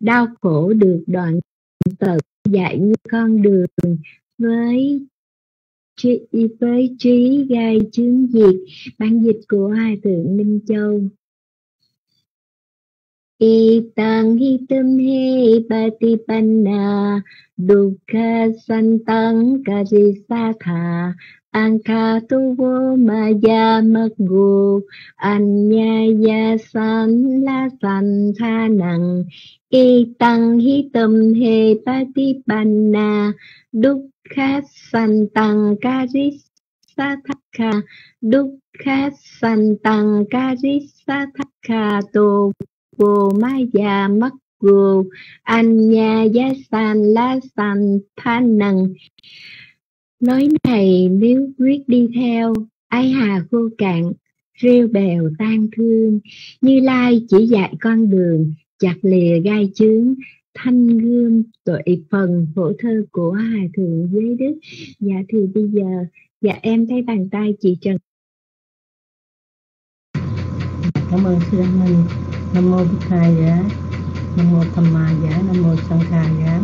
đau khổ được đoạn tận dạy như con đường với trí, với trí gai chướng diệt bản dịch của hai thượng minh châu. Y tăng hi tâm he patipanna dukkha santang Anka tuvo maya maggu Anyaya san la san tha nặng, Y tăng hi tâm he patipanna Dukkha santang karisatha Dukkha santang karisatha tu vô maya maggu Anyaya san la san tha nặng nói này nếu quyết đi theo, ai hà khô cạn, rêu bèo tan thương, Như Lai chỉ dạy con đường, chặt lìa gai chướng, thanh gươm tội phần phổ thơ của Hà Thượng Giới Đức. Dạ thì bây giờ, dạ em thấy bàn tay chị Trần. Cảm ơn sư Đăng Minh. Nam mô Bích thai giá, Nam mô Tham Ma giá, Nam mô Sanh Khai giá.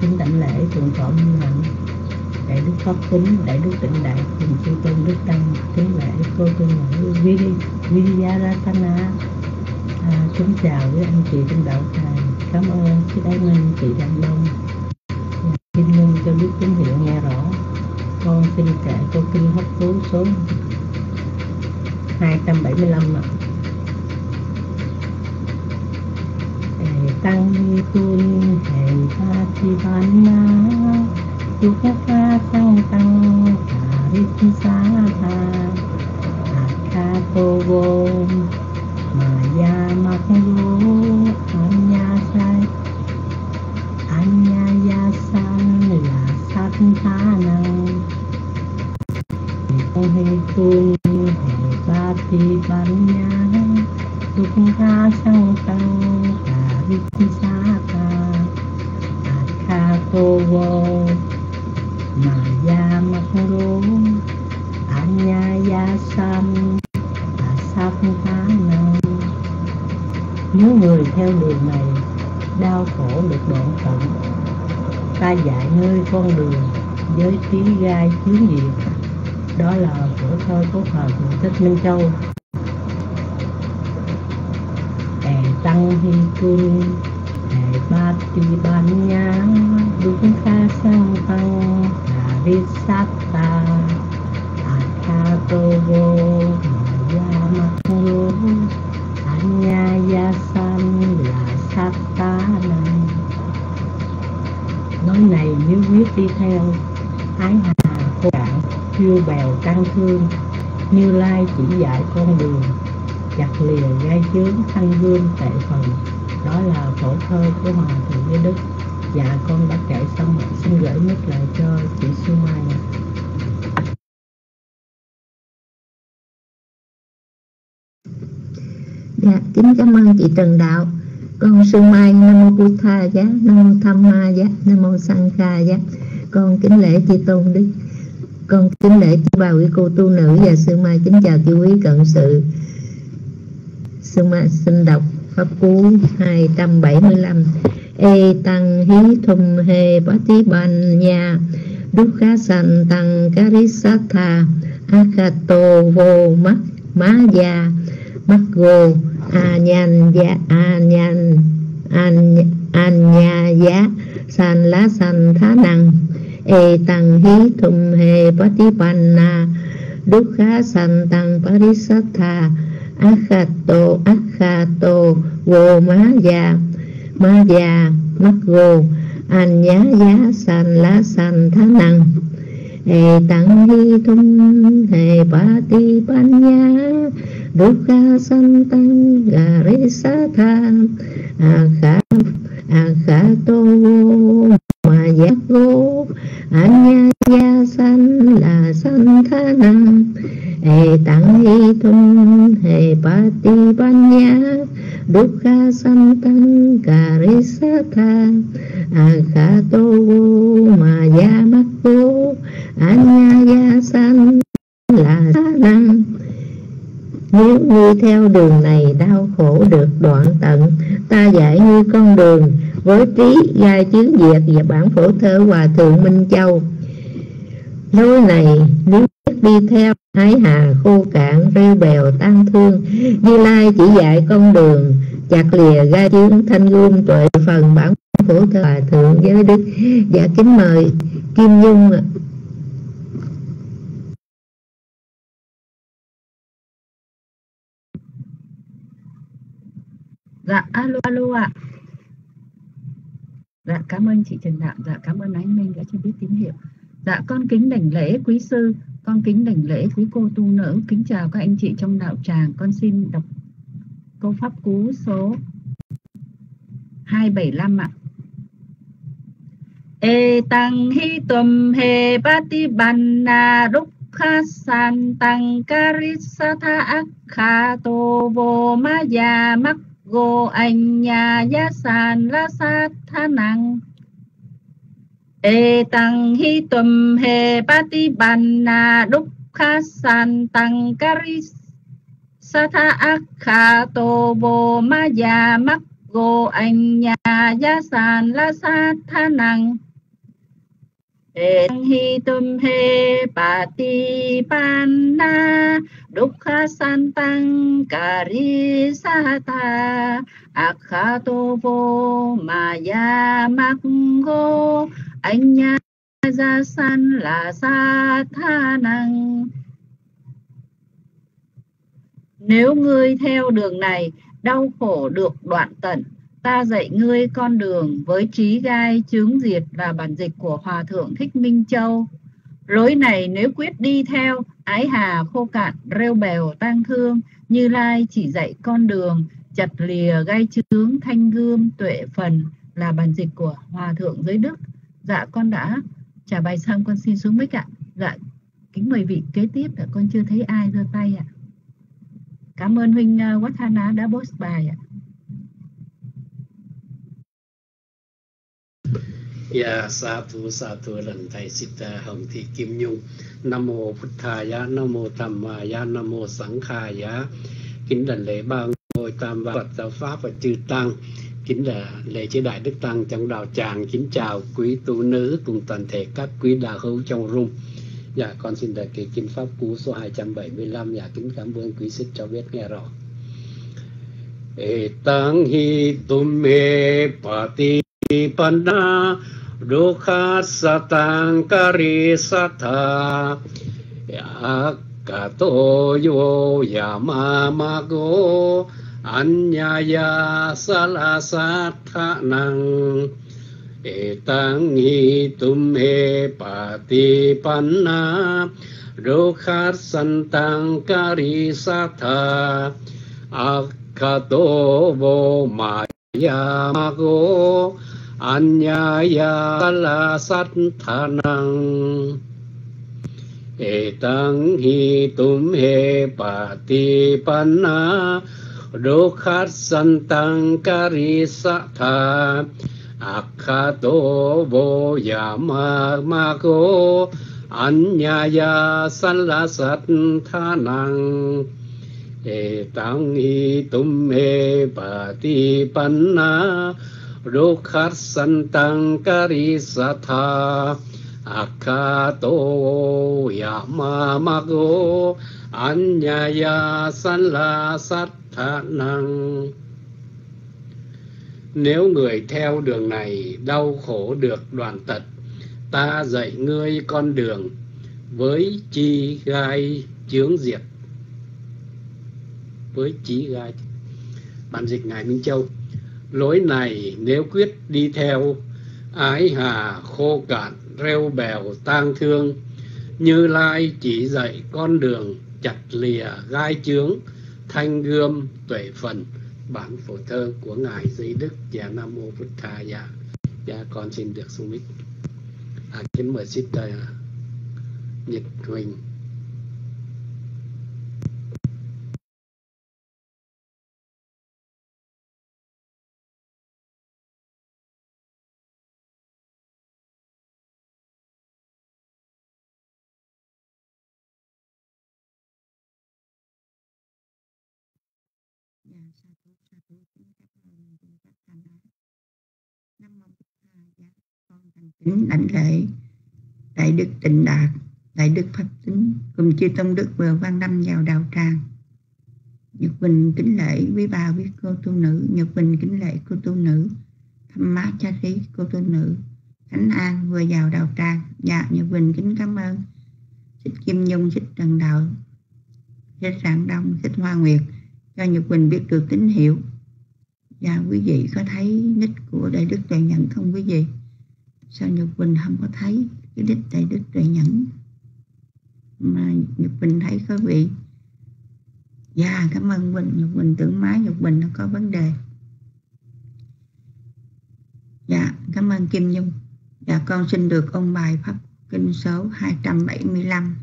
Kính đảnh lễ thượng tọa minh hạnh đại đức pháp kính đại đức tịnh đại cùng chư tôn đức tăng kính lễ cô tu nữ Vidyarathana à, kính chào với anh chị trong đạo tràng. Cảm ơn sư đại minh chị đăng đông xin luôn cho biết tín hiệu nghe rõ. Con xin kể câu kinh hấp cứu số 275 ạ. Tăng ni tuân hệ ta chi ban na Sukha sang tăng Karisata Akato vô Maya Makru Anya sai Anya yasan là sát ta năng Không hề tuân hệ ba ti ban nha Sukha sang tăng Karisata Akato vô Maya Anyaya Sam Asapana Nếu người theo đường này đau khổ được đoạn tận Ta dạy ngươi con đường với trí gai chướng diệt Đó là của thơ của Phật Thích Minh Châu. Hệ Tăng Hi Cun hệ Ba Ti Ban nhã, Đúng Kha Sang Tăng Visata Akatovo Yamakuru Anyayasan là Satana Nói này nếu quyết đi theo, Ái hà khô cạn Phiêu bèo căng thương, Như Lai chỉ dạy con đường Chặt lìa gai chướng thanh gương tệ phần. Đó là phổ thơ của Hòa Thượng Giới Đức. Dạ con đã kể xong, xin gửi mic lại cho chị Xuân Dạ, kính cảm ơn chị Trần Đạo. Con Sư Mai Nam mô Buddha giá, Nam mô Tham Ma giá, Nam mô Sang Kha giá. Con kính lễ chị Tôn Đức. Con kính lễ chị bà quý cô tu nữ và Sư Mai kính chào chị quý cận sự. Sư Mai xin đọc pháp cú 275 e tăng hí thum he tí ban nha đúc khá san tăng cá rít sát karisatha akato vô mắt má gia mắt gô, a nhan giá a nhan an an nha giá, san lá san thá năng e tăng hí thum he patipanna ban na dukkha san tăng parisatha akhato akhato vô má gia, má già mắt gô an nhá giá, san lá san thá năng e tăng hi thung hệ ba tăng a khả a akha tô mà giác vô an nhá giá san là san tha năng hệ tặng hi thun hệ ba ti ban nhá dukkha mà karisatha akhato maya anya gia san là năng nếu như theo đường này đau khổ được đoạn tận, ta giải như con đường, với trí, gai chướng diệt và bản phổ thơ hòa thượng minh châu. Lối này, nếu đi theo Thái hà, khô cạn, rêu bèo tan thương, như lai chỉ dạy con đường, chặt lìa gai chướng thanh gươm tuệ phần bản phổ thơ hòa thượng giới đức. Dạ kính mời kim nhung ạ. Dạ, alo, alo ạ. Dạ, cảm ơn chị Trần Đạm. Dạ, cảm ơn anh Minh đã cho biết tín hiệu. Dạ, con kính đảnh lễ quý sư, con kính đảnh lễ quý cô tu nữ, kính chào các anh chị trong đạo tràng. Con xin đọc câu pháp cú số 275 ạ. E tăng hi tum he pati rúc rukha san tăng karisatha akha to vô ma ya mắc go anh nhà giá sàn la sát tha năng ê tăng hi tum he bàn banna đúc kha san tăng karis ác akha tô bồ ma già mắc. Go anh nhà giá sàn la sát tha năng e tăng hi tum he pati panna dukkha santang karisata akhato vô maya makgo anh nha gia san là sa tha năng. Nếu ngươi theo đường này, đau khổ được đoạn tận ta dạy ngươi con đường với trí gai chướng diệt và bản dịch của hòa thượng thích minh châu. Lối này nếu quyết đi theo ái hà khô cạn rêu bèo tang thương như lai chỉ dạy con đường chặt lìa gai chướng thanh gươm tuệ phần là bản dịch của hòa thượng giới đức. Dạ con đã trả bài xong con xin xuống mic ạ. Dạ kính mời vị kế tiếp ạ. Con chưa thấy ai giơ tay ạ. Cảm ơn huynh uh, đã post bài ạ. Dạ, sa thu sa thu lần thầy xích hồng thị kim nhung nam mô phật thaya nam mô tham maya nam mô sẵn khaya kính đảnh lễ ba ngôi tam và giáo pháp và chư tăng. Kính là lễ chế đại đức tăng trong đạo tràng kính chào quý tu nữ cùng toàn thể các quý đạo hữu trong room dạ con xin đại cái kinh pháp cú số 275 dạ kính cảm ơn quý sĩ cho biết nghe rõ. Tăng hi tumme pati panna Dukha satang kari satha Akato yo yamamago Anyaya salasatha nang Etang hi tum he pati panna Dukha santang kari satha Akato vô maya mago Anyaya la sát tha năng Ê tăng hi tum he pa ti panna Đô khát san tăng kari sa tha Akha tô vô ya ma ma cô Anyaya san la sát tha năng Ê tăng hi tum he pa ti panna Rukhat santang karisatha Akato yama mago Anyaya sanla Nếu người theo đường này đau khổ được đoàn tật, Ta dạy ngươi con đường với chi gai chướng diệt. Với chí gai. Bản dịch ngài Minh Châu lối này nếu quyết đi theo ái hà khô cạn rêu bèo tang thương. Như lai chỉ dạy con đường chặt lìa gai chướng thanh gươm tuệ phần bản phổ thơ của ngài Di Đức. Và Nam mô Phật Thà dạ dạ con xin được xuống mic. À, kính mời sister Nhật Huỳnh. Sa thú sa thú kính cảm ơn cung cấp Thanh Á. Nam mô Bụt Tha giá con thành kính lãnh lễ đại đức tịnh đạt, đại đức pháp tính, cùng chư tông đức vừa quan năm vào đạo tràng. Nhật bình kính lễ quý bà, quý cô tu nữ. Nhật bình kính lễ cô tu nữ. Thăm má cha rí cô tu nữ. Khánh an vừa vào đạo tràng. Dạ nhật bình kính cảm ơn. Xích kim dung xích trần đạo. Xích rạng đông, xích hoa nguyệt cho nhật bình biết được tín hiệu. Và quý vị có thấy nick của đại đức tuệ nhẫn không, quý vị? Sao nhật bình không có thấy cái nick đại đức tuệ nhẫn? Mà nhật bình thấy có vị. Dạ cảm ơn bình nhật bình tưởng máy nhật bình nó có vấn đề. Dạ cảm ơn kim nhung. Dạ con xin được ôn bài pháp kinh số 275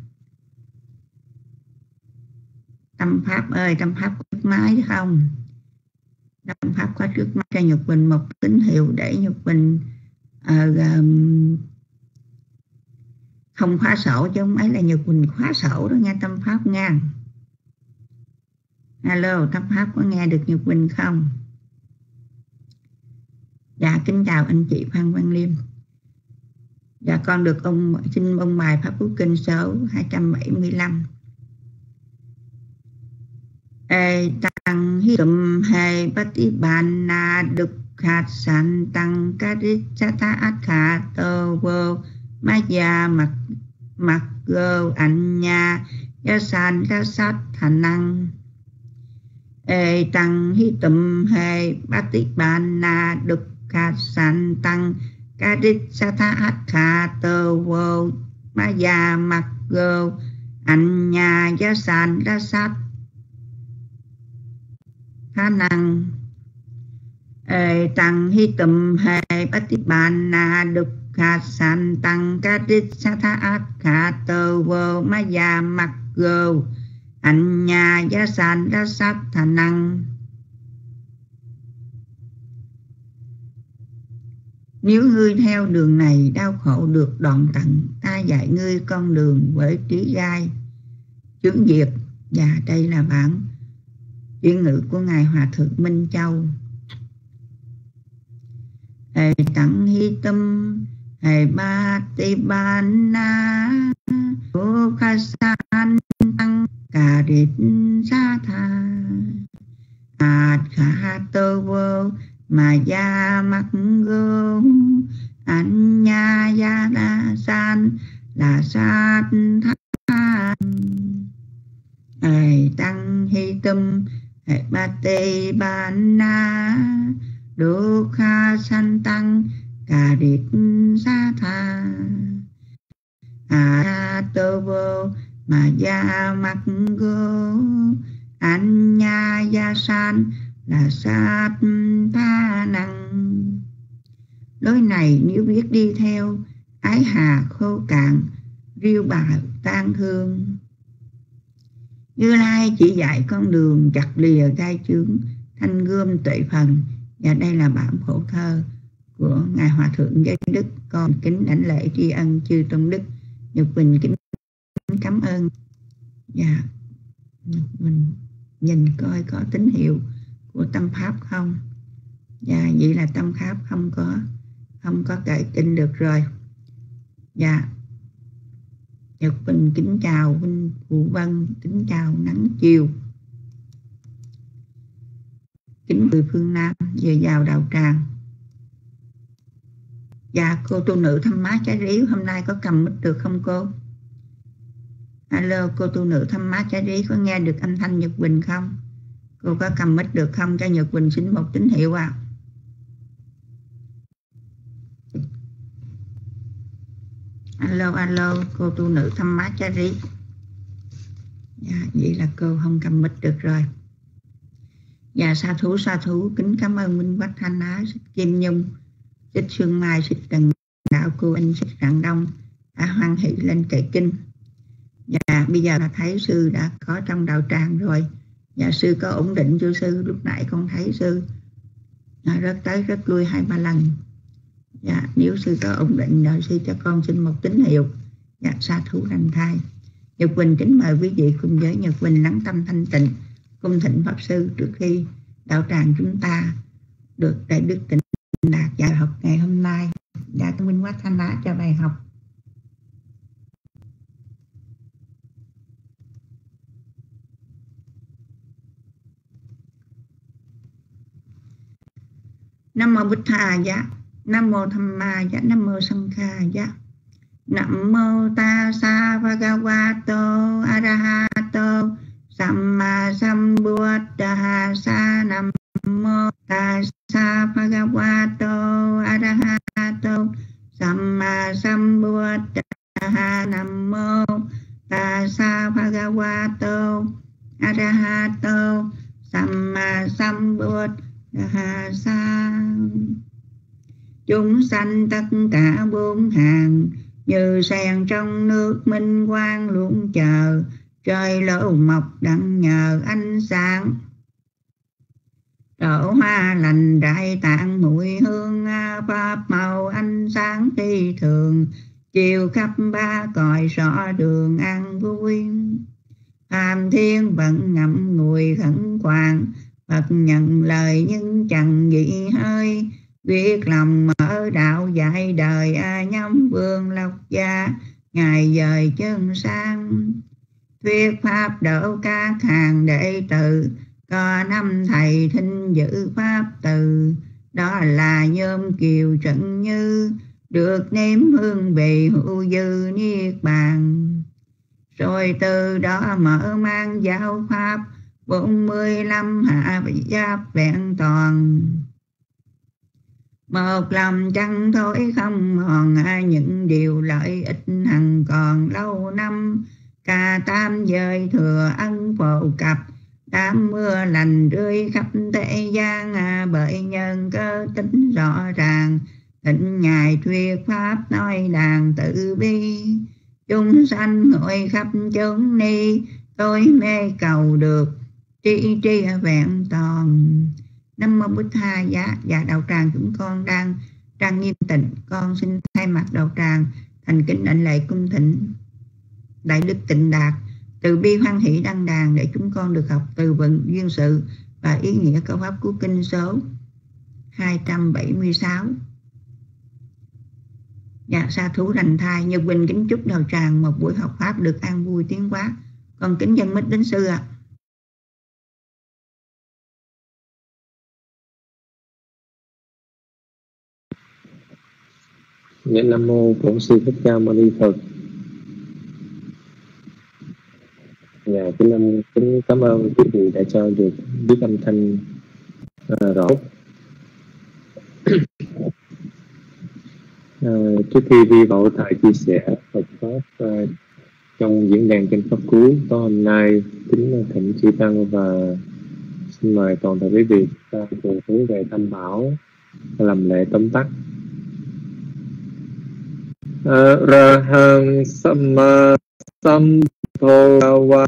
tâm pháp ơi, tâm pháp có máy không tâm pháp khóa trước mắt cho nhật bình một tín hiệu để nhật bình uh, um, không khóa sổ chứ không ấy là nhật bình khóa sổ đó nghe tâm pháp nha. Alo tâm pháp có nghe được nhật bình không? Dạ kính chào anh chị phan văn liêm. Dạ con được ông xin ông bài pháp quốc kinh số 275 ai tăng hi tùm hai bát ti bàn na đực khát san tăng ca rít cha ta át khả tơ vô ma già mặc mặc gơ ảnh nha ya san ca sát thành năng. Ê tăng hi tùm hê bát tí bàn na đục khát san tăng ca rít sa tha át khả tơ vô ma già mặc gơ ảnh nha ya san ca sát khả năng Ê, tăng hi tùm hệ bát tí bàn na đục khả san tăng ca tít sa tha ác khả tơ vô ma già mặc gồ ảnh nhà gia sản đa sát thà năng Nếu ngươi theo đường này đau khổ được đoạn tận, ta dạy ngươi con đường với trí gai, chứng diệt. Và đây là bản chuyên ngữ của Ngài Hòa Thượng Minh Châu. Hề tặng hi tâm, hề ba ti ba na, vô kha san tăng cà đít sa tha. Át khả tơ vô mà gia mắc gương anh nha gia đa san là sát tha. Hề tăng hi tâm, bát ba tê ba na đô kha san tăng cà rít sa tha à vô mà gia mắc gô anh nha gia san là sát tha năng lối này nếu biết đi theo, ái hà khô cạn, riêu bà tan thương như Lai chỉ dạy con đường chặt lìa gai chướng, thanh gươm tuệ phần. Và đây là bản phổ thơ của Ngài Hòa Thượng Giới Đức. Con kính đảnh lễ tri ân chư Tôn Đức. Nhật Bình kính cảm ơn. Dạ, Nhật Bình nhìn coi có tín hiệu của tâm pháp không. Dạ, vậy là tâm pháp không có không có kể kinh được rồi. Dạ, Nhật Bình kính chào Vinh Vũ Vân, kính chào Nắng Chiều. Kính người phương Nam về vào đạo tràng. Dạ cô tu nữ thăm má trái ríu hôm nay có cầm mic được không cô? Alo cô tu nữ thăm má trái ríu có nghe được âm thanh Nhật Bình không? Cô có cầm mic được không cho Nhật Bình xin một tín hiệu à? Alo alo cô tu nữ thăm má cha rí. Dạ, vậy là cô không cầm mít được rồi. Dạ sa thú sa thú kính cảm ơn minh quách thanh á xích kim nhung xích sương mai xích trần đạo cô anh xích rạng đông đã hoan hỷ lên kệ kinh. Dạ bây giờ là thấy sư đã có trong đạo tràng rồi. Dạ sư có ổn định chưa sư lúc nãy con thấy sư rất tới rất lui hai ba lần dạ nếu sư có ổn định rồi sư cho con xin một tín hiệu dạ sa thú đành thai. Nhật quỳnh kính mời quý vị cùng với nhật quỳnh lắng tâm thanh tịnh, cung thỉnh pháp sư trước khi đạo tràng chúng ta được đại đức tịnh đạt dạy học ngày hôm nay. Dạ thông minh quá thanh lá cho bài học. Nam mô Bụt Tha giá. Nam mô Tham Ma dạ Nam mô Sanh Kha dạ Nam mô Ta Sa Bhagavato Arahato con đang trang nghiêm tịnh. Con xin thay mặt đầu tràng thành kính đảnh lễ cung thỉnh đại đức tịnh đạt, từ bi hoan hỷ đăng đàn để chúng con được học từ vựng duyên sự và ý nghĩa câu pháp của kinh số 276 Dạ sa thú rành thai, Nhật Bình kính chúc đầu tràng một buổi học pháp được an vui tiến quá Con kính dân mít đến sư ạ. à. Dạ Nam Mô Bổn Sư Thích Ca Mâu Ni Phật. Dạ, kính, âm, kính cảm ơn quý vị đã cho được biết âm thanh uh, rõ. Uh, Trước khi đi vào thầy chia sẻ Phật Pháp uh, trong diễn đàn kinh Pháp Cú có hôm nay kính thỉnh chư Tăng và xin mời toàn thể quý vị ta cùng hướng về thăm bảo làm lễ tóm tắt. อระหังสัมมาสัมพุทธวา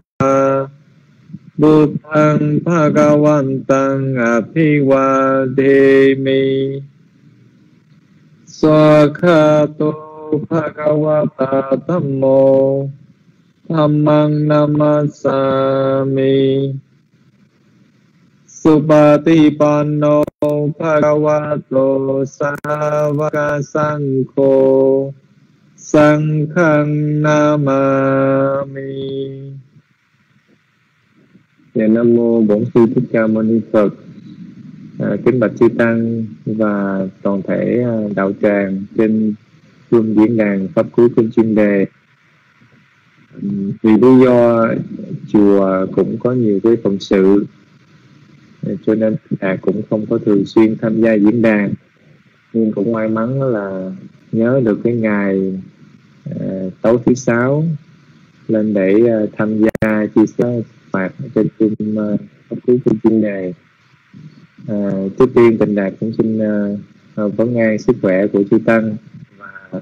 บุตังภะกวันตังอภิวาเดมิสวาคาโตภะกวตาธัมโมธรรมังนามัสามิสุปฏิปันโนภะควะโตสาวกสังโฆ sang khang nama mi dạ nam mô bổn sư thích ca mâu ni phật. À, kính bạch chư tăng và toàn thể à, đạo tràng trên phương diễn đàn pháp cú kinh chuyên đề. Vì lý do chùa cũng có nhiều cái phận sự à, cho nên à, cũng không có thường xuyên tham gia diễn đàn nhưng cũng may mắn là nhớ được cái ngày uh, tối thứ sáu lên để uh, tham gia chia sẻ hoạt trên chung uh, cứu trên chuyên đề. Ờ, uh, trước tiên tình đạt cũng xin uh, vấn an sức khỏe của chư tăng và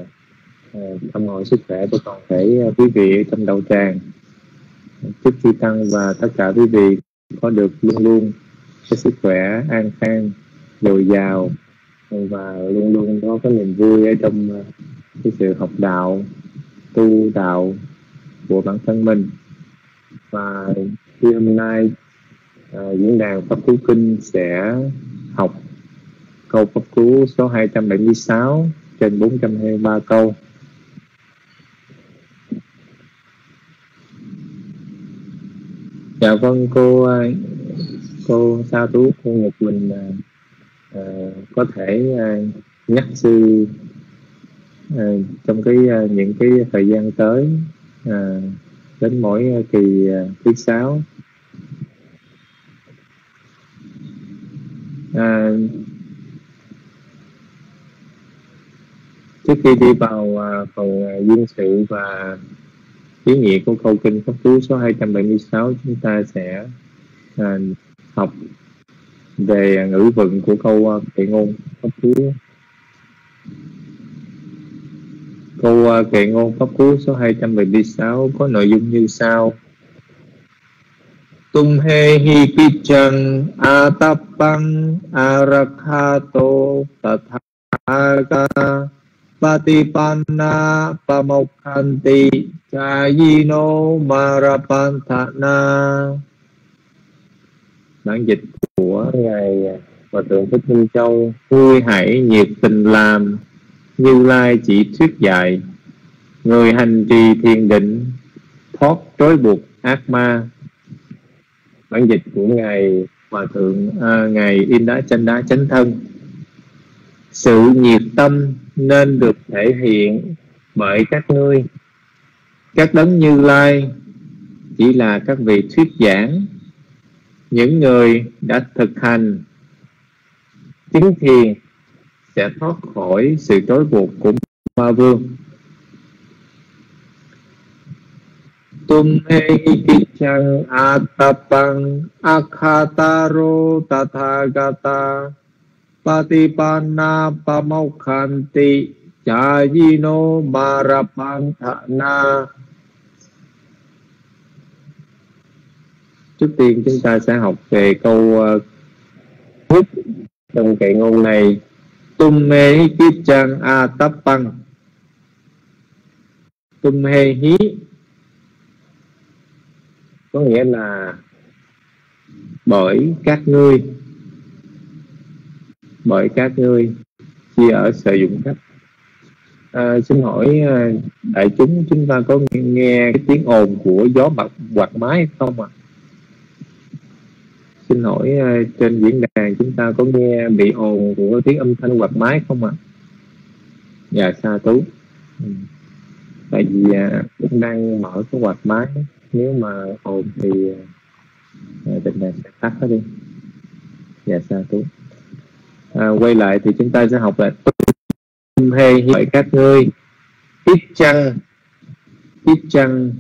uh, thăm hỏi sức khỏe của toàn thể uh, quý vị trong đầu tràng. Chúc chư tăng và tất cả quý vị có được luôn luôn cái sức khỏe an khang dồi dào và luôn luôn có cái niềm vui ở trong ờ, cái sự học đạo tu đạo của bản thân mình. Và khi hôm nay à, diễn đàn pháp cứu kinh sẽ học câu pháp cứu số 276 trên 423 câu. Dạ vâng cô ờ, cô sa tú cô nhật Quỳnh à, có thể à, nhắc sư à, trong cái à, những cái thời gian tới à, đến mỗi kỳ à, thứ sáu. À, trước khi đi vào à, phần à, duyên sự và ý nghĩa của câu kinh pháp cú số 276 chúng ta sẽ à, học về ngữ vựng của câu à, kệ ngôn, pháp cú. Câu à, kệ ngôn, pháp cú số 276 có nội dung như sau. Tum he hi pichang atapang arakhato tathaga patipanna pamokhanti chayino marapantana bản dịch của ngài à, hòa thượng thích minh châu. Vui hãy nhiệt tình làm như lai chỉ thuyết dạy. Người hành trì thiền định thoát trói buộc ác ma. Bản dịch của ngài hòa thượng à, ngài in đá chân đá chánh thân. Sự nhiệt tâm nên được thể hiện bởi các ngươi. Các đấng như lai chỉ là các vị thuyết giảng những người đã thực hành, chính thiền sẽ thoát khỏi sự trói buộc của ma vương. Tum he chang atapang akhataro tathagata patipanna pamokhanti chayino marapantana trước tiên chúng ta sẽ học về câu uh, trong kệ ngôn này tum me kiếp chang a tắp băng tum he hí. Có nghĩa là bởi các ngươi. Bởi các ngươi chia ở sử dụng cách à, ờ, xin hỏi ờ, đại chúng chúng ta có nghe cái tiếng ồn của gió bật quạt máy không ạ? à? Xin hỏi ờ, trên diễn đàn chúng ta có nghe bị ồn của tiếng âm thanh quạt máy không ạ? À? dạ xa tú. Ừ. tại vì à, cũng đang mở cái quạt máy. Nếu mà ồn thì ờ, ờ, tình đàn sẽ tắt hết đi. Dạ xa tú. À, quay lại thì chúng ta sẽ học lại. Hay hỏi các ngươi. Ít chăng ít chăng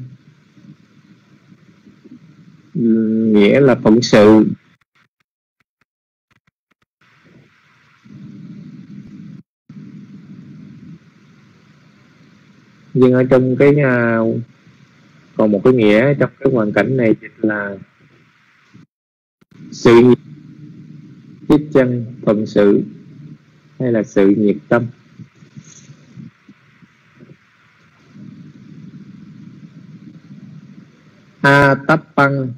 nghĩa là phận sự. Nhưng ở trong cái uh, còn một cái nghĩa trong cái hoàn cảnh này chính là sự nhiệt chân phận sự hay là sự nhiệt tâm. A tắp băng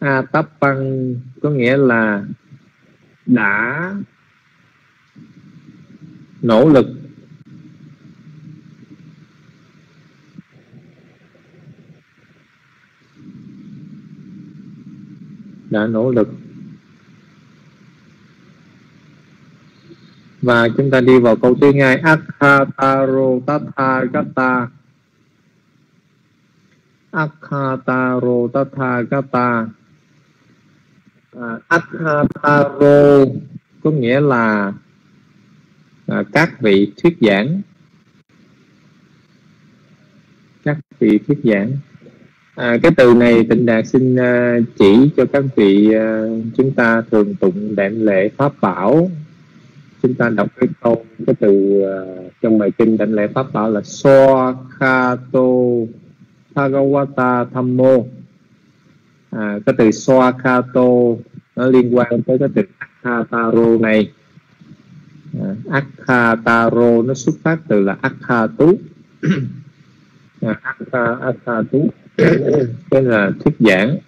a tắp băng có nghĩa là đã nỗ lực. Đã nỗ lực. Và chúng ta đi vào câu thứ hai. Akhataro tathagata akhataro tathagata à, có nghĩa là à, các vị thuyết giảng. Các vị thuyết giảng. À, cái từ này tịnh đạt xin uh, chỉ cho các vị uh, chúng ta thường tụng đệm lễ pháp bảo. Chúng ta đọc cái câu cái từ uh, trong bài kinh đảnh lễ pháp bảo là so khato thagawata Thammo à, cái từ soakato nó liên quan tới cái từ akataro này. À, akataro nó xuất phát từ là akatu à, Akha, cái là thuyết giảng.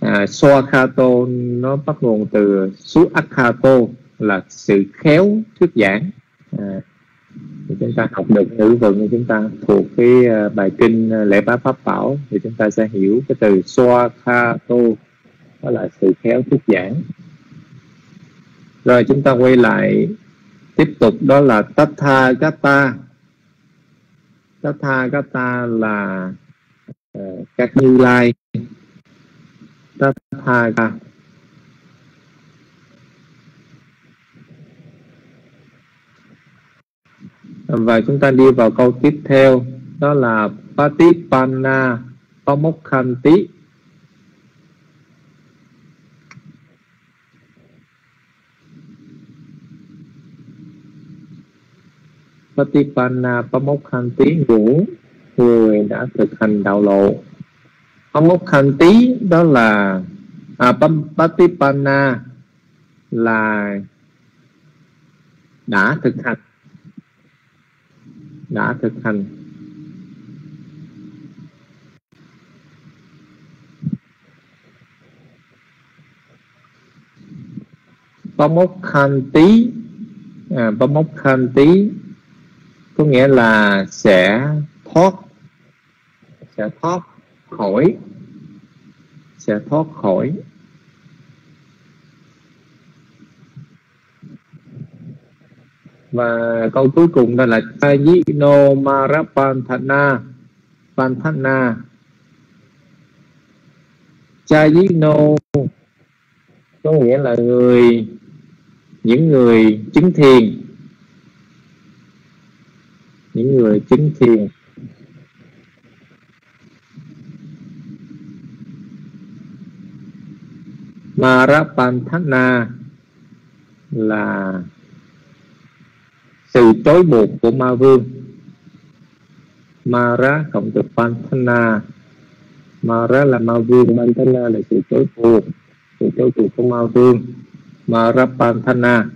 À, soakato nó bắt nguồn từ Suakato là sự khéo thuyết giảng. À, thì chúng ta học được ngữ vựng chúng ta thuộc cái à, bài kinh à, lễ bá pháp bảo thì chúng ta sẽ hiểu cái từ Swakato đó là sự khéo thuyết giảng. Rồi chúng ta quay lại tiếp tục đó là Tathagata. Tathagata là uh, các như lai. Tathaga và chúng ta đi vào câu tiếp theo đó là Patipanna Pamokhanti Patipanna Pamokhanti ngủ người đã thực hành đạo lộ. Pamokhanti đó là à, Patipanna là đã thực hành đã thực hành. Pamokhanti à, tí, có nghĩa là sẽ thoát sẽ thoát khỏi sẽ thoát khỏi. Và câu cuối cùng đó là Chayino Marapanthana Panthana Chayino có nghĩa là người, những người chứng thiền. Những người chứng thiền. Marapanthana là sự trói buộc của ma vương Mara cộng từ Pantana. Mara là ma vương Pantana là sự trói buộc sự trói buộc của ma vương Mara Pantana.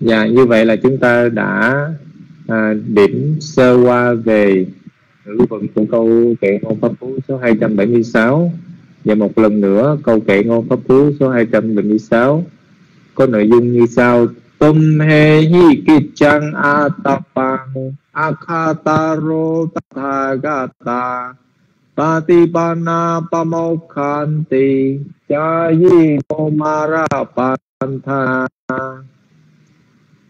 Dạ như vậy là chúng ta đã à, điểm sơ qua về ngữ vận của câu kệ ngôn pháp cú số 276 và một lần nữa, câu kệ ngôn pháp cú số 276 có nội dung như sau. Tum he hi kichang atapang akhataro tathagata patipana pamokhanti chayi komara pantha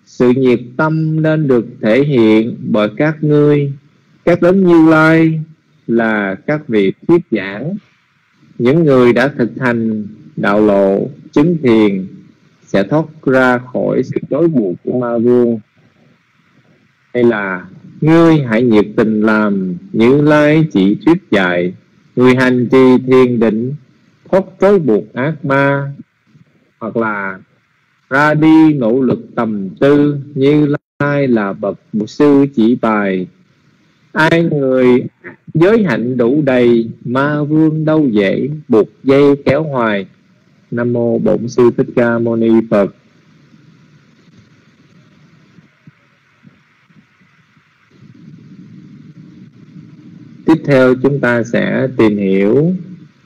sự nhiệt tâm nên được thể hiện bởi các ngươi các đấng như lai là các vị thuyết giảng, những người đã thực hành đạo lộ, chứng thiền sẽ thoát ra khỏi sự trói buộc của ma vương. Hay là, ngươi hãy nhiệt tình làm như lai chỉ thuyết dạy, người hành trì thiền định, thoát trói buộc ác ma, hoặc là ra đi nỗ lực tầm tư. Như lai là bậc một sư chỉ bài ai người giới hạnh đủ đầy, ma vương đâu dễ buộc dây kéo hoài. Nam mô bổn sư thích ca mâu ni phật. Tiếp theo chúng ta sẽ tìm hiểu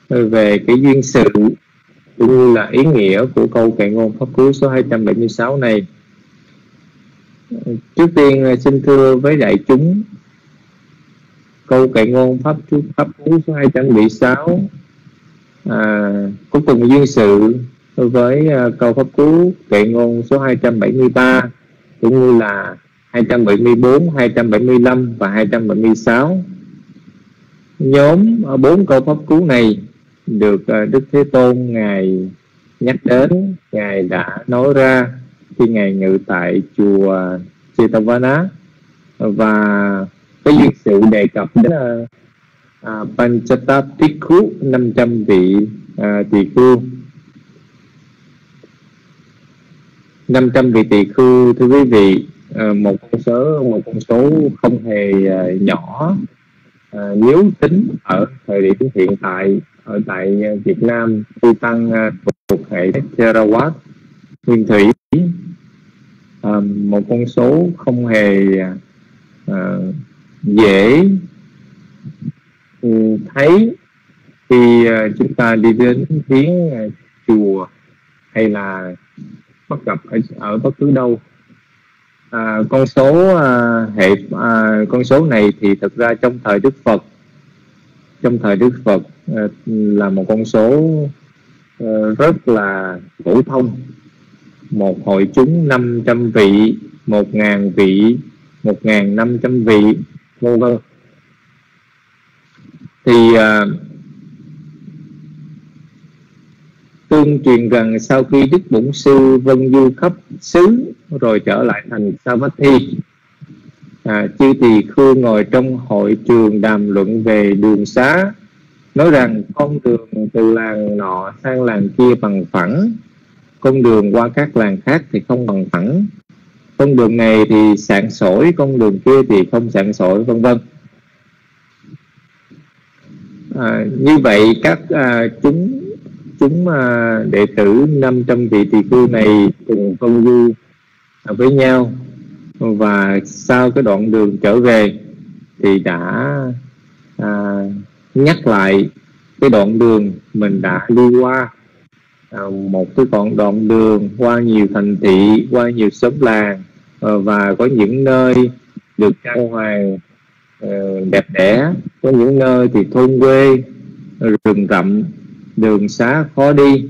về cái duyên sự, cũng như là ý nghĩa của câu kệ ngôn pháp cứu số 276 này. Trước tiên, xin thưa với đại chúng câu kệ ngôn pháp chú pháp cú số 276 à, có cùng duyên sự với uh, câu pháp cú kệ ngôn số 273 cũng như là 274, 275 và 276 nhóm à, bốn câu pháp cú này được à, Đức Thế Tôn ngài nhắc đến ngài đã nói ra khi ngài ngự tại chùa Chitavana. Và cái duyên sự đề cập đến uh, uh, Panchata Tikhu 500 vị uh, tỳ khưu. 500 vị tỳ khưu thưa quý vị uh, một con số một con số không hề uh, nhỏ. Uh, nếu tính ở thời điểm hiện tại ở tại Việt Nam tu tăng thuộc hệ Theravada nguyên thủy à, một con số không hề à, dễ ừ, thấy khi ờ, chúng ta đi đến viếng ờ, chùa hay là bắt gặp ở, ở bất cứ đâu. À, con số à, hệ à, con số này thì thực ra trong thời Đức Phật trong thời Đức Phật à, là một con số à, rất là phổ thông. Một hội chúng 500 vị một ngàn vị một ngàn năm trăm vị vân. Vân thì à, tương truyền rằng sau khi Đức Bổn Sư vân du khắp xứ rồi trở lại thành Savatthi à, chư tỳ khưu ngồi trong hội trường đàm luận về đường xá nói rằng con đường từ làng nọ sang làng kia bằng phẳng con đường qua các làng khác thì không bằng phẳng con đường này thì sạn sỏi con đường kia thì không sạn sỏi vân vân. À, như vậy các à, chúng chúng à, đệ tử 500 vị tỳ khưu này cùng công du à, với nhau. Và sau cái đoạn đường trở về thì đã à, nhắc lại cái đoạn đường mình đã đi qua. À, một cái đoạn đoạn đường qua nhiều thành thị qua nhiều xóm làng và có những nơi được trang hoàng à, đẹp đẽ. Có những nơi thì thôn quê rừng rậm đường xá khó đi.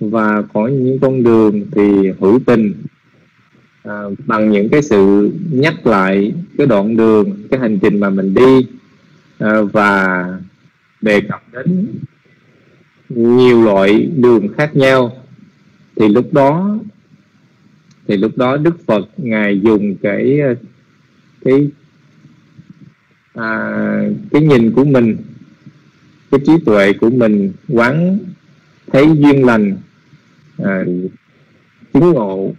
Và có những con đường thì hữu tình. À, bằng những cái sự nhắc lại cái đoạn đường cái hành trình mà mình đi à, và đề cập đến nhiều loại đường khác nhau thì lúc đó thì lúc đó Đức Phật ngài dùng cái cái à, cái nhìn của mình cái trí tuệ của mình quán thấy duyên lành à, chứng ngộ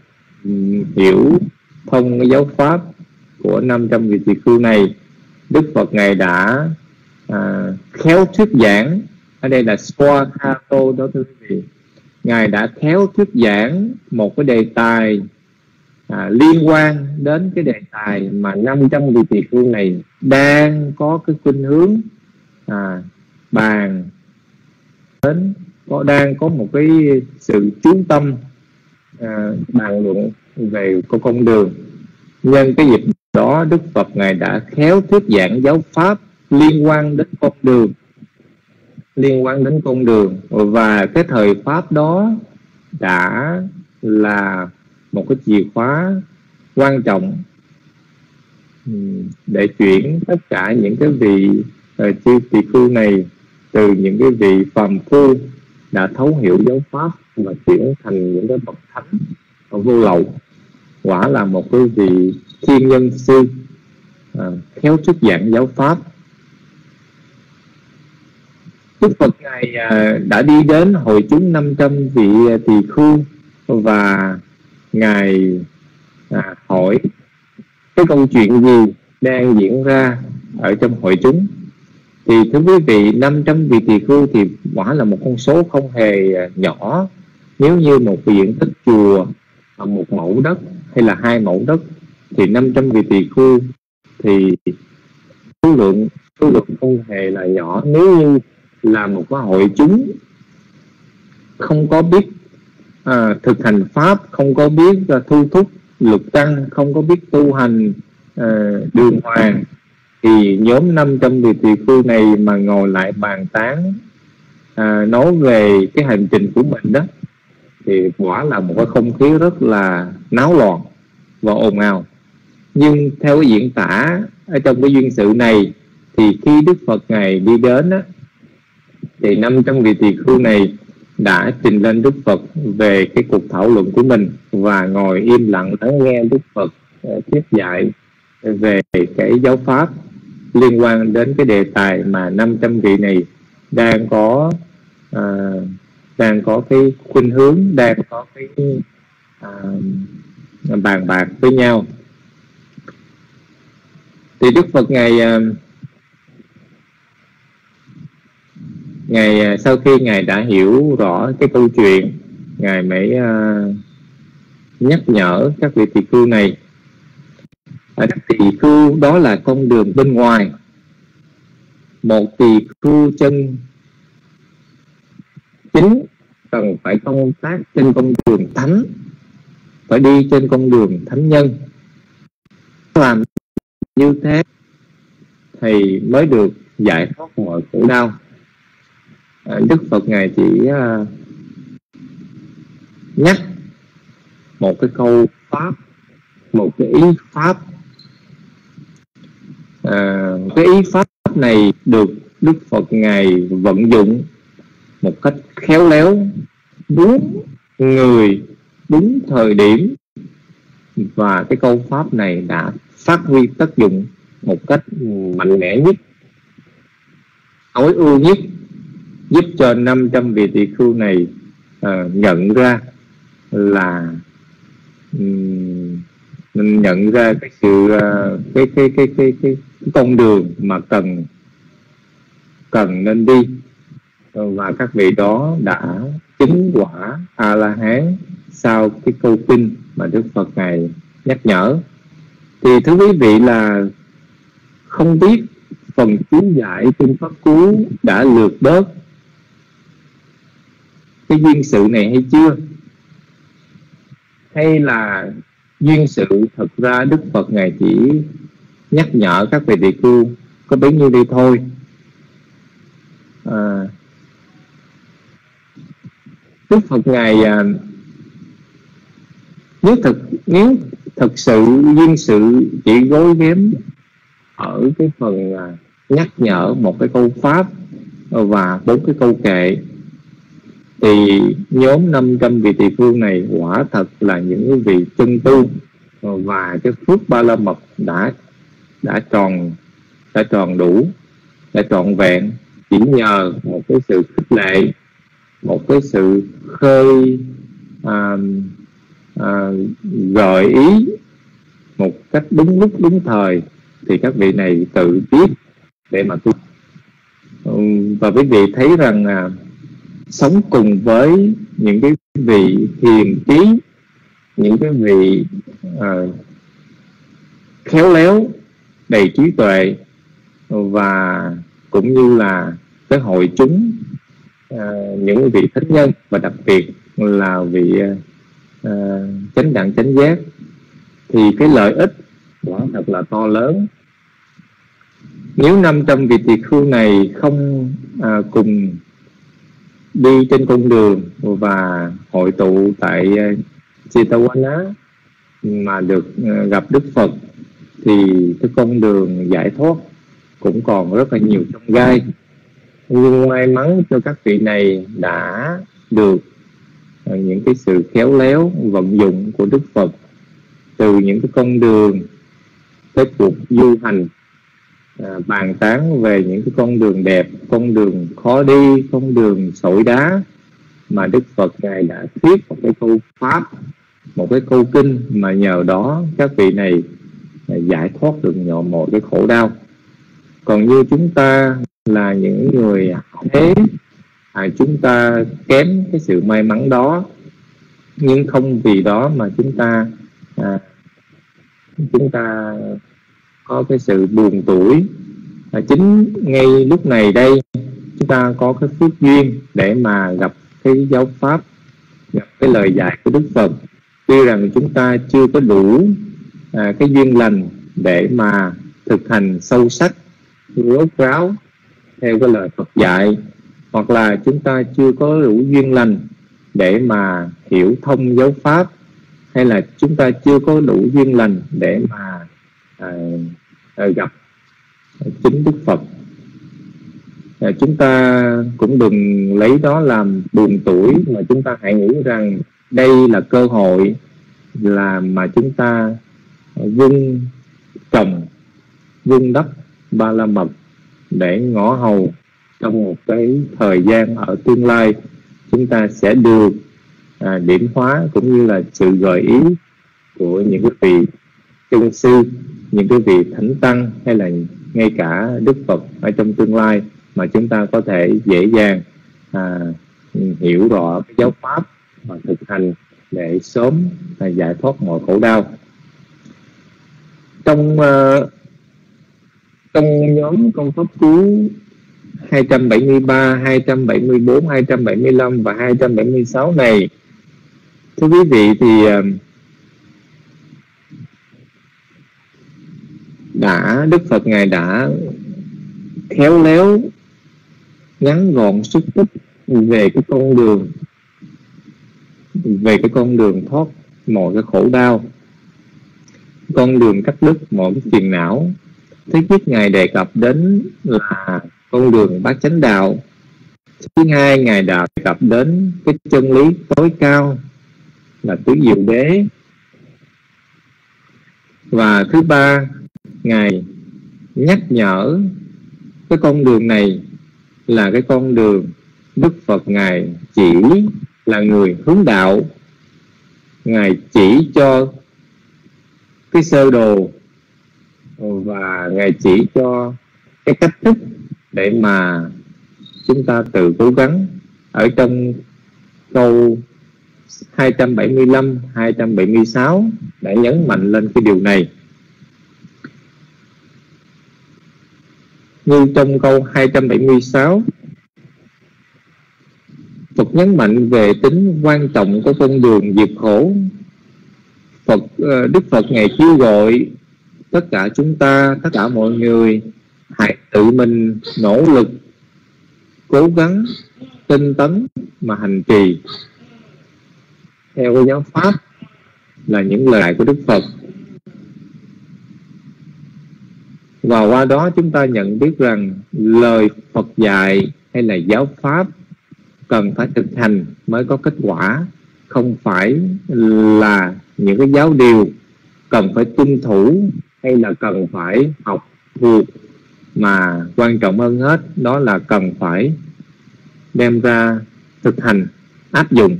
hiểu thông cái giáo pháp của 500 vị tỳ khưu này. Đức Phật ngài đã à, khéo thuyết giảng. Ở đây là Swakato đó thưa quý vị. Ngài đã khéo thuyết giảng một cái đề tài à, liên quan đến cái đề tài mà 500 vị tỳ phương này đang có cái khuynh hướng à, bàn đến có đang có một cái sự chú tâm à, bàn luận về có con đường. Nhân cái dịp đó Đức Phật ngài đã khéo thuyết giảng giáo pháp liên quan đến con đường liên quan đến con đường. Và cái thời pháp đó đã là một cái chìa khóa quan trọng ừ, để chuyển tất cả những cái vị uh, chư tỳ khưu này từ những cái vị phàm phu đã thấu hiểu giáo pháp và chuyển thành những cái bậc thánh vô lậu. Quả là một cái vị thiên nhân sư à, khéo thuyết giảng giáo pháp. Đức Phật ngài à, đã đi đến hội chúng 500 vị tỳ khưu và ngài à, hỏi cái câu chuyện gì đang diễn ra ở trong hội chúng. Thì thưa quý vị 500 vị tỳ khưu thì quả là một con số không hề à, nhỏ. Nếu như một diện tích chùa một mẫu đất hay là hai mẫu đất thì 500 vị tỳ khưu thì số lượng số lượng không hề là nhỏ. Nếu như là một cái hội chúng không có biết à, thực hành pháp không có biết à, thu thúc lục tăng không có biết tu hành à, đường hoàng. Thì nhóm 500 vị tỳ khưu này mà ngồi lại bàn tán à, nói về cái hành trình của mình đó thì quả là một cái không khí rất là náo loạn và ồn ào. Nhưng theo cái diễn tả ở trong cái duyên sự này thì khi Đức Phật ngài đi đến á, thì 500 vị tỳ khưu này đã trình lên Đức Phật về cái cuộc thảo luận của mình và ngồi im lặng lắng nghe Đức Phật ờ, thuyết dạy về cái giáo pháp liên quan đến cái đề tài mà 500 vị này đang có à, đang có cái khuynh hướng đang có cái à, bàn bạc với nhau. Thì Đức Phật ngày ngài ngày à, sau khi ngài đã hiểu rõ cái câu chuyện ngài mới uh, nhắc nhở các vị tỳ khưu này. À, các tỳ khưu đó là con đường bên ngoài. Một tỳ khưu chân chính cần phải công tác trên con đường thánh phải đi trên con đường thánh nhân. Làm như thế thì mới được giải thoát mọi khổ đau. Ờ, đức phật ngài chỉ ờ, nhắc một cái câu pháp một cái ý pháp. À, cái ý pháp này được đức phật ngài vận dụng một cách khéo léo đúng người đúng thời điểm. Và cái câu pháp này đã phát huy tác dụng một cách mạnh mẽ nhất tối ưu nhất giúp cho 500 vị tỳ khưu này uh, nhận ra là um, mình nhận ra cái sự uh, cái, cái, cái cái cái cái con đường mà cần cần nên đi. Và các vị đó đã chứng quả a la hán sau cái câu kinh mà đức phật ngài nhắc nhở. Thì thưa quý vị là không biết phần chú giải kinh pháp cú đã lược bớt cái duyên sự này hay chưa? Hay là duyên sự thật ra đức phật ngài chỉ nhắc nhở các vị tỳ khưu có bấy nhiêu đi thôi. À, đức phật ngài à, nếu thực nếu thực sự duyên sự chỉ gối ghém ở cái phần à, nhắc nhở một cái câu pháp và bốn cái câu kệ thì nhóm 500 vị tỳ phương này quả thật là những vị chân tu và cái phước ba la mật đã đã tròn đã tròn đủ đã trọn vẹn. Chỉ nhờ một cái sự khích lệ một cái sự khơi à, à, gợi ý một cách đúng lúc đúng thời thì các vị này tự biết để mà tu. Ừ, và quý vị thấy rằng à, sống cùng với những cái vị hiền trí những cái vị uh, khéo léo đầy trí tuệ và cũng như là cái hội chúng uh, những vị thánh nhân và đặc biệt là vị uh, chánh đẳng chánh giác thì cái lợi ích quả thật là to lớn. Nếu 500 vị tỳ khưu này không à, cùng đi trên con đường và hội tụ tại ờ, Chitawana mà được ờ, gặp Đức Phật thì cái con đường giải thoát cũng còn rất là nhiều trong gai. Nhưng may mắn cho các vị này đã được ờ, những cái sự khéo léo, vận dụng của Đức Phật từ những cái con đường, cái cuộc du hành à, bàn tán về những cái con đường đẹp con đường khó đi con đường sỏi đá mà đức phật ngài đã thuyết một cái câu pháp một cái câu kinh mà nhờ đó các vị này à, giải thoát được nhỏ mọi cái khổ đau. Còn như chúng ta là những người thế à, chúng ta kém cái sự may mắn đó nhưng không vì đó mà chúng ta à, chúng ta có cái sự buồn tuổi và chính ngay lúc này đây chúng ta có cái phước duyên để mà gặp cái giáo pháp gặp cái lời dạy của đức phật. Tuy rằng chúng ta chưa có đủ à, cái duyên lành để mà thực hành sâu sắc rốt ráo theo cái lời phật dạy hoặc là chúng ta chưa có đủ duyên lành để mà hiểu thông giáo pháp hay là chúng ta chưa có đủ duyên lành để mà à, à, gặp chính Đức Phật. À, chúng ta cũng đừng lấy đó làm buồn tuổi mà chúng ta hãy nghĩ rằng đây là cơ hội là mà chúng ta vun trồng vun đất ba la mật để ngõ hầu trong một cái thời gian ở tương lai. Chúng ta sẽ được à, điểm hóa cũng như là sự gợi ý của những cái vị chân sư những cái vị thánh tăng hay là ngay cả đức phật ở trong tương lai mà chúng ta có thể dễ dàng à, hiểu rõ cái giáo pháp và thực hành để sớm à, giải thoát mọi khổ đau. Trong à, trong nhóm công pháp cứu 273, 274, 275 và 276 này thưa quý vị thì à, đã, Đức Phật ngài đã khéo léo ngắn gọn xúc tích về cái con đường, về cái con đường thoát mọi cái khổ đau, con đường cắt đứt mọi cái phiền não. Thứ nhất, ngài đề cập đến là con đường bát chánh đạo. Thứ hai, ngài đề cập đến cái chân lý tối cao là tứ diệu đế. Và thứ ba ngài nhắc nhở cái con đường này là cái con đường đức phật ngài chỉ là người hướng đạo. Ngài chỉ cho cái sơ đồ và ngài chỉ cho cái cách thức để mà chúng ta tự cố gắng ở trong câu 275 276 đã nhấn mạnh lên cái điều này. Như trong câu 276 Phật nhấn mạnh về tính quan trọng của con đường diệt khổ. Phật ờ, Đức Phật ngày kêu gọi tất cả chúng ta, tất cả mọi người hãy tự mình nỗ lực, cố gắng, tinh tấn mà hành trì. Theo cái giáo pháp là những lời của Đức Phật. Và qua đó chúng ta nhận biết rằng lời Phật dạy hay là giáo pháp cần phải thực hành mới có kết quả. Không phải là những cái giáo điều cần phải tuân thủ hay là cần phải học thuộc. Mà quan trọng hơn hết đó là cần phải đem ra thực hành, áp dụng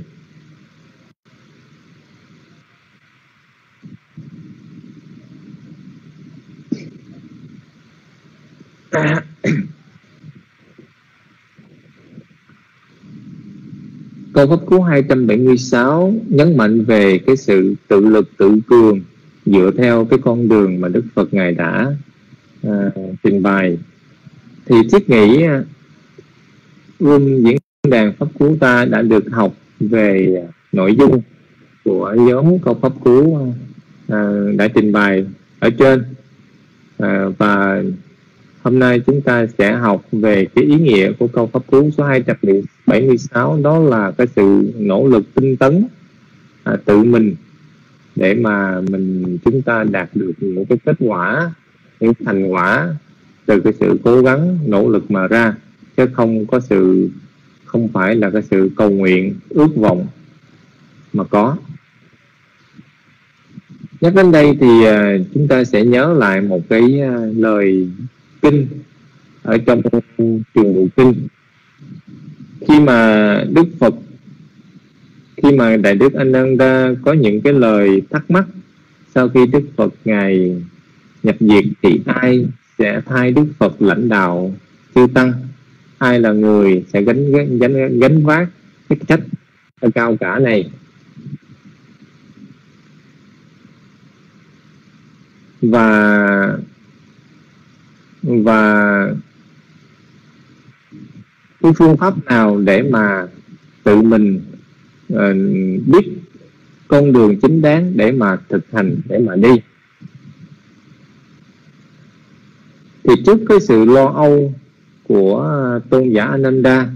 Câu pháp cú 276 nhấn mạnh về cái sự tự lực tự cường dựa theo cái con đường mà Đức Phật Ngài đã à, trình bày. Thì thiết nghĩ à, room diễn đàn pháp cú ta đã được học về nội dung của nhóm câu pháp cú à, đã trình bày ở trên à, và Hôm nay chúng ta sẽ học về cái ý nghĩa của câu pháp cú số 276 đó là cái sự nỗ lực tinh tấn à, tự mình để mà mình chúng ta đạt được những cái kết quả những thành quả từ cái sự cố gắng nỗ lực mà ra chứ không có sự không phải là cái sự cầu nguyện ước vọng mà có. Nhắc đến đây thì à, chúng ta sẽ nhớ lại một cái à, lời kinh ở trong truyền bộ kinh. Khi mà đức phật khi mà đại đức ananda có những cái lời thắc mắc sau khi đức phật ngài nhập diệt thì ai sẽ thay đức phật lãnh đạo chư tăng? Ai là người sẽ gánh gánh gánh, gánh vác cái trách cao cả này? Và và cái phương pháp nào để mà tự mình uh, biết con đường chính đáng để mà thực hành để mà đi? Thì trước cái sự lo âu của tôn giả Ananda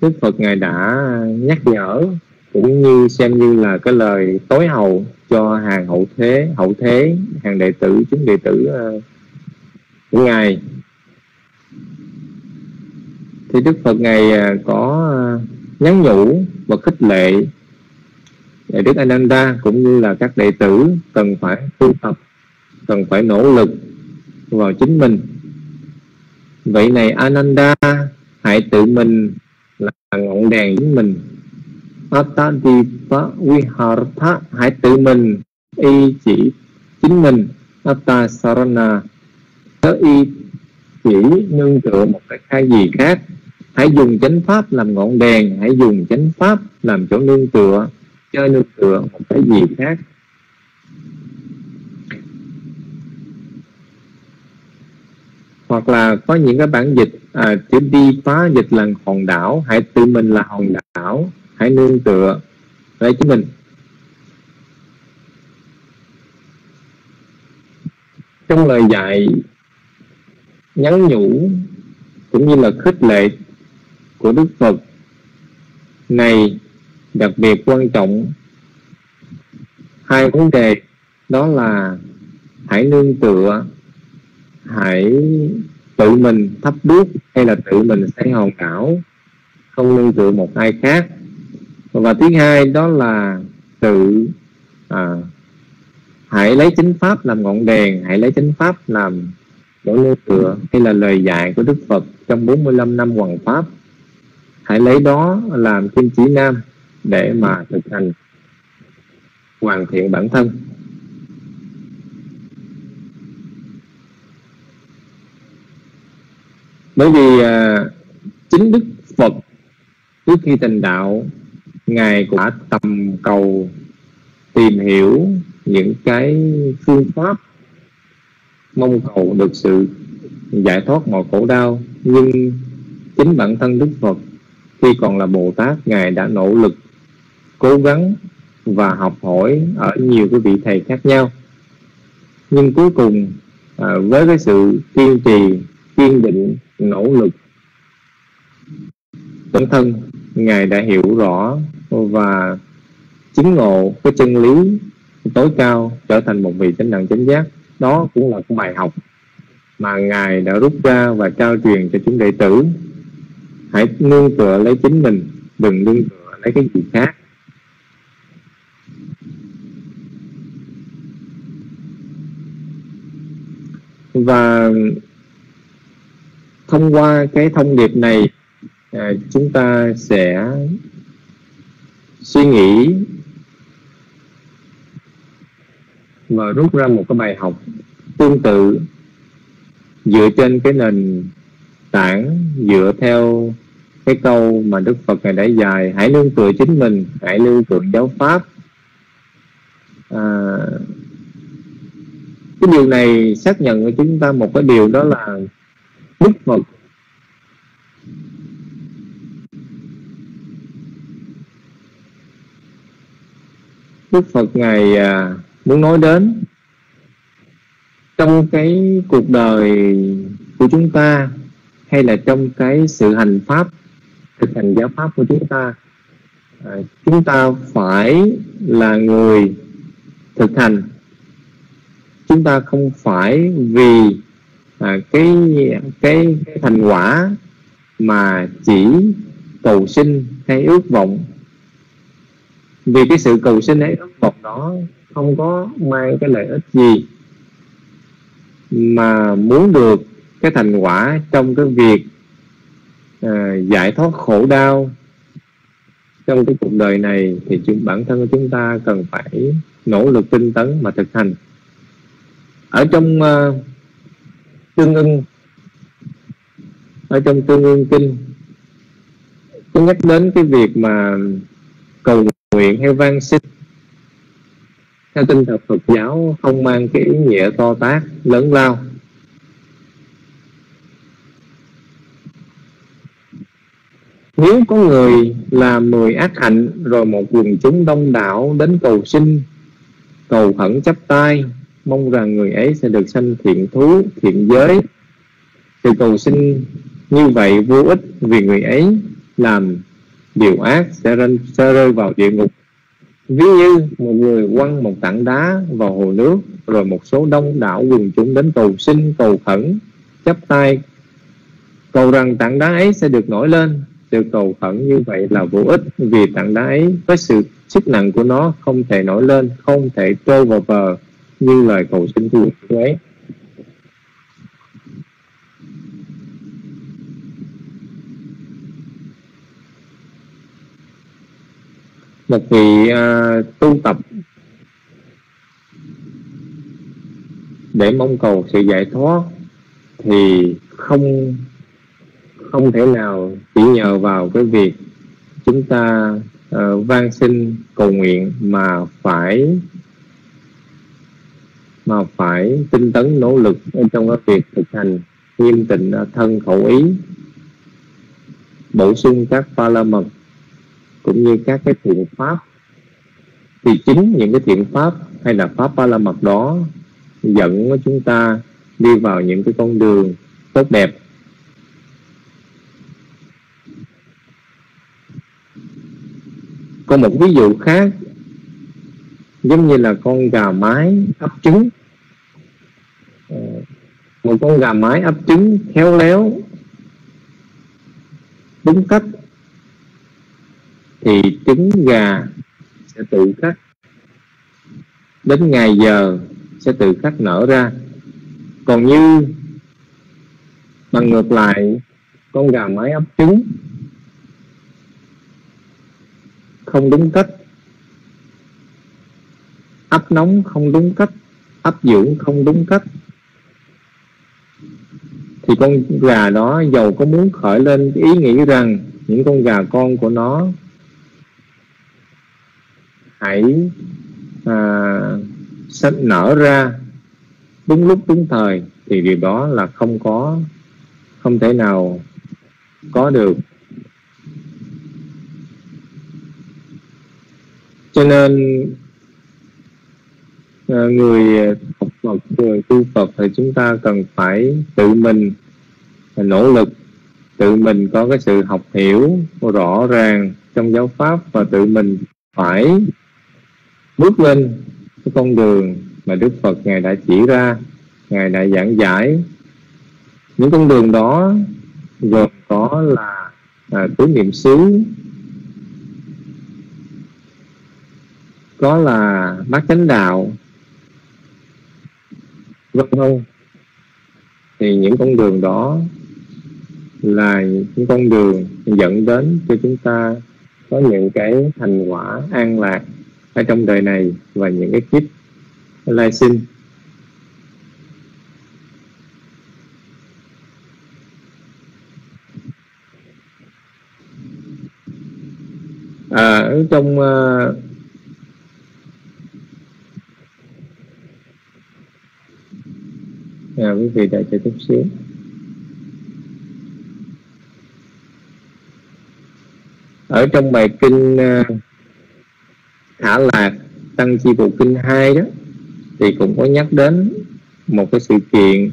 Đức Phật ngài đã nhắc nhở cũng như xem như là cái lời tối hậu cho hàng hậu thế hậu thế, hàng đệ tử, chúng đệ tử ờ, của ngài. Thì đức phật ngài ờ, có ờ, nhắn nhủ và khích lệ để đức ananda cũng như là các đệ tử cần phải tu tập, cần phải nỗ lực vào chính mình. Vậy này ananda hãy tự mình là ngọn đèn chính mình. Atadipa Vihartha hãy tự mình y chỉ chính mình Atta Sarana Chớ y chỉ nương tựa một cái khai gì khác Hãy dùng chánh pháp làm ngọn đèn Hãy dùng chánh pháp làm chỗ nương tựa chơi nương tựa một cái gì khác. Hoặc là có những cái bản dịch à, chữ đi phá dịch là hòn đảo hãy tự mình là hòn đảo hãy nương tựa lấy chính mình. Trong lời dạy nhắn nhủ cũng như là khích lệ của Đức Phật, này đặc biệt quan trọng. Hai vấn đề đó là hãy nương tựa, hãy tự mình thắp đuốc hay là tự mình xây hòn đảo, không nương tựa một ai khác và thứ hai đó là tự à, hãy lấy chính pháp làm ngọn đèn hãy lấy chính pháp làm chỗ nương tựa. Hay là lời dạy của Đức Phật trong 45 năm hoàng pháp. Hãy lấy đó làm kim chỉ nam để mà thực hành hoàn thiện bản thân. Bởi vì à, chính đức phật trước khi thành đạo ngài cũng đã tầm cầu tìm hiểu những cái phương pháp mong cầu được sự giải thoát mọi khổ đau. Nhưng chính bản thân đức phật khi còn là bồ tát ngài đã nỗ lực cố gắng và học hỏi ở nhiều cái vị thầy khác nhau. Nhưng cuối cùng à, với cái sự kiên trì kiên định nỗ lực bản thân ngài đã hiểu rõ và chứng ngộ cái chân lý tối cao trở thành một vị chánh đẳng chánh giác đó cũng là cái bài học mà ngài đã rút ra và trao truyền cho chúng đệ tử. Hãy nương tựa lấy chính mình đừng nương tựa lấy cái gì khác. Và thông qua cái thông điệp này à, chúng ta sẽ suy nghĩ và rút ra một cái bài học tương tự dựa trên cái nền tảng dựa theo cái câu mà Đức Phật ngày đã dài hãy nương tựa chính mình hãy nương tựa giáo pháp. À, cái điều này xác nhận cho chúng ta một cái điều đó là Đức Phật Đức Phật Ngài à, muốn nói đến trong cái cuộc đời của chúng ta hay là trong cái sự hành pháp thực hành giáo pháp của chúng ta à, chúng ta phải là người thực hành. Chúng ta không phải vì à, cái, cái cái thành quả mà chỉ cầu sinh hay ước vọng vì cái sự cầu sinh ấy ước vọng đó không có mang cái lợi ích gì mà muốn được cái thành quả trong cái việc à, giải thoát khổ đau. Trong cái cuộc đời này thì chúng bản thân của chúng ta cần phải nỗ lực tinh tấn mà thực hành. Ở trong uh, tương ưng ở trong tương ưng kinh có nhắc đến cái việc mà cầu nguyện hay van xin. Theo tinh thần Phật giáo không mang cái ý nghĩa to tác lớn lao. Nếu có người làm mười ác hạnh rồi một quần chúng đông đảo đến cầu sinh, cầu khẩn chấp tay mong rằng người ấy sẽ được sanh thiện thú thiện giới. Sự cầu sinh như vậy vô ích vì người ấy làm điều ác sẽ, rơi, sẽ rơi vào địa ngục. Ví như một người quăng một tảng đá vào hồ nước rồi một số đông đảo quần chúng đến cầu xin cầu khẩn chắp tay cầu rằng tảng đá ấy sẽ được nổi lên. Sự cầu khẩn như vậy là vô ích vì tảng đá ấy với sự sức nặng của nó không thể nổi lên không thể trôi vào bờ như lời cầu xin của người ấy. Một vị uh, tu tập để mong cầu sự giải thoát thì không không thể nào chỉ nhờ vào cái việc chúng ta uh, van xin cầu nguyện mà phải mà phải tinh tấn nỗ lực trong cái việc thực hành nghiêm tịnh thân khẩu ý. Bổ sung các pha la mật cũng như các cái thiện pháp. Thì chính những cái thiện pháp hay là pháp ba la mật đó dẫn chúng ta đi vào những cái con đường tốt đẹp. Có một ví dụ khác, giống như là con gà mái ấp trứng. Ờ, một con gà mái ấp trứng khéo léo, đúng cách thì trứng gà sẽ tự khắc. Đến ngày giờ sẽ tự khắc nở ra. Còn như bằng ngược lại, con gà mái ấp trứng không đúng cách. Ấp nóng không đúng cách ấp dưỡng không đúng cách. Thì con gà đó giàu có muốn khởi lên ý nghĩ rằng những con gà con của nó hãy à, sẽ nở ra. Đúng lúc đúng thời thì điều đó là không có không thể nào có được. Cho nên à, người học Phật người tu Phật thì chúng ta cần phải tự mình nỗ lực tự mình có cái sự học hiểu rõ ràng trong giáo pháp và tự mình phải bước lên cái con đường mà Đức Phật Ngài đã chỉ ra Ngài đã giảng giải. Những con đường đó gồm có là à, tứ niệm xứ có là bát chánh đạo vân vân. Thì những con đường đó là những con đường dẫn đến cho chúng ta có những cái thành quả an lạc ở trong đời này và những cái kiếp lai sinh. À, ở trong uh, à, quý vị đợi chờ chút xíu. Ở trong bài kinh uh, Thả Lạc Tăng Chi Bộ Kinh 2 đó thì cũng có nhắc đến một cái sự kiện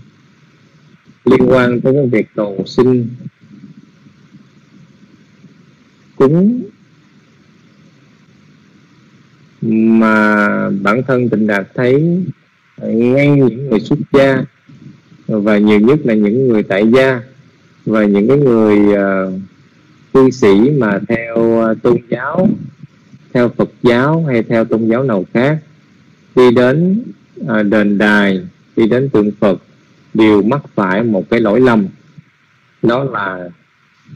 liên quan tới cái việc cầu sinh cúng mà bản thân tình đạt thấy ngay những người xuất gia và nhiều nhất là những người tại gia và những cái người uh, cư sĩ mà theo uh, tôn giáo theo Phật giáo hay theo tôn giáo nào khác đi đến à, đền đài đi đến tượng Phật đều mắc phải một cái lỗi lầm. Đó là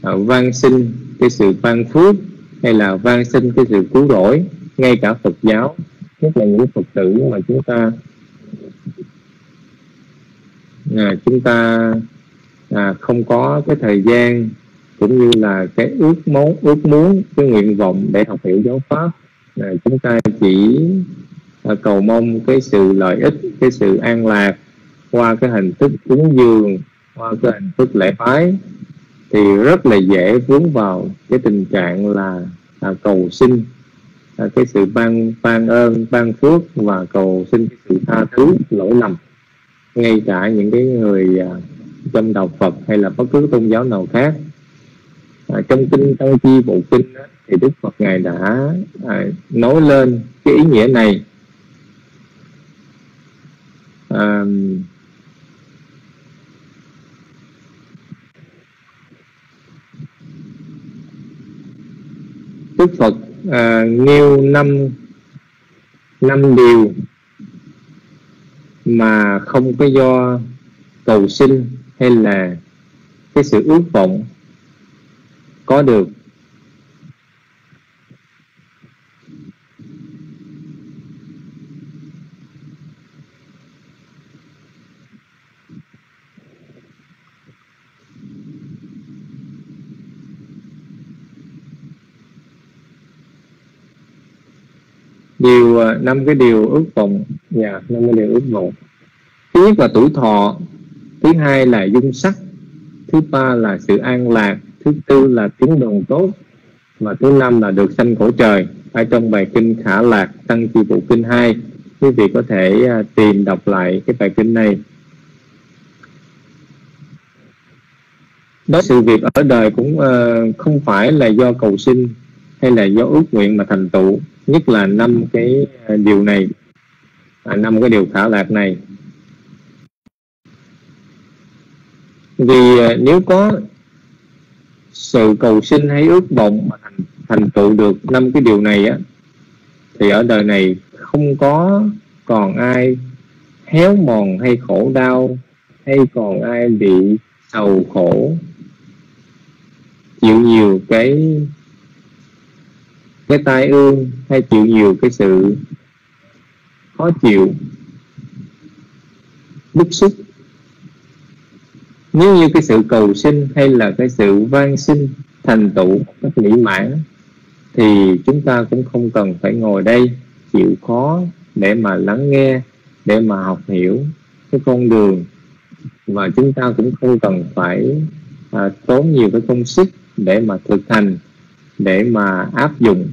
à, van xin cái sự ban phước hay là van xin cái sự cứu rỗi ngay cả Phật giáo nhất là những Phật tử mà chúng ta à, chúng ta à, không có cái thời gian cũng như là cái ước muốn ước muốn cái nguyện vọng để học hiểu giáo pháp. À, chúng ta chỉ à, cầu mong cái sự lợi ích cái sự an lạc qua cái hình thức cúng dường qua cái hình thức lễ bái thì rất là dễ vướng vào cái tình trạng là à, cầu xin à, cái sự ban ban ơn ban phước và cầu xin cái sự tha thứ lỗi lầm. Ngay cả những cái người à, trong đạo Phật hay là bất cứ tôn giáo nào khác à, trong kinh tăng chi bộ kinh đó, thì đức phật ngài đã à, nói lên cái ý nghĩa này. À, đức phật à, nêu năm năm điều mà không có do cầu sinh hay là cái sự ước vọng có được. Điều à, năm cái điều ước vọng. Dạ năm cái điều ước vọng. Thứ nhất là tuổi thọ. Thứ hai là dung sắc. Thứ ba là sự an lạc thứ tư là tiếng đồn tốt và thứ năm là được sanh khổ trời. Ở trong bài kinh khả lạc tăng chi bộ kinh 2 quý vị có thể à, tìm đọc lại cái bài kinh này. Đó sự việc ở đời cũng uh, không phải là do cầu sinh hay là do ước nguyện mà thành tựu nhất là năm cái à, điều này à, năm cái điều khả lạc này. Vì uh, nếu có sự cầu sinh hay ước vọng mà thành, thành tựu được. Năm cái điều này á thì ở đời này không có còn ai héo mòn hay khổ đau hay còn ai bị sầu khổ. Chịu nhiều cái cái tai ương hay chịu nhiều cái sự khó chịu bức xúc nếu như cái sự cầu sinh hay là cái sự van sinh thành tựu các mỹ mãn thì chúng ta cũng không cần phải ngồi đây chịu khó để mà lắng nghe để mà học hiểu cái con đường và chúng ta cũng không cần phải à, tốn nhiều cái công sức để mà thực hành để mà áp dụng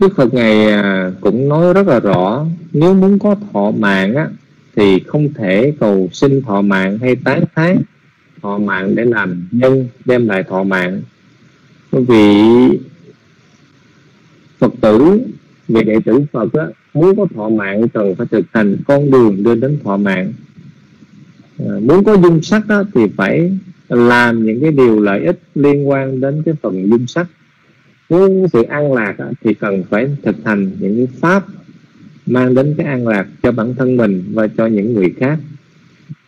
Đức Phật Ngài à, cũng nói rất là rõ Nếu muốn có thọ mạng á, Thì không thể cầu xin thọ mạng hay tán thán Thọ mạng để làm nhân đem lại thọ mạng. Bởi vì Phật tử Vì đệ tử Phật á, Muốn có thọ mạng cần phải thực hành con đường đưa đến thọ mạng. À, Muốn có dung sắc á, Thì phải làm những cái điều lợi ích liên quan đến cái phần dung sắc muốn sự an lạc thì cần phải thực hành những cái pháp mang đến cái an lạc cho bản thân mình và cho những người khác.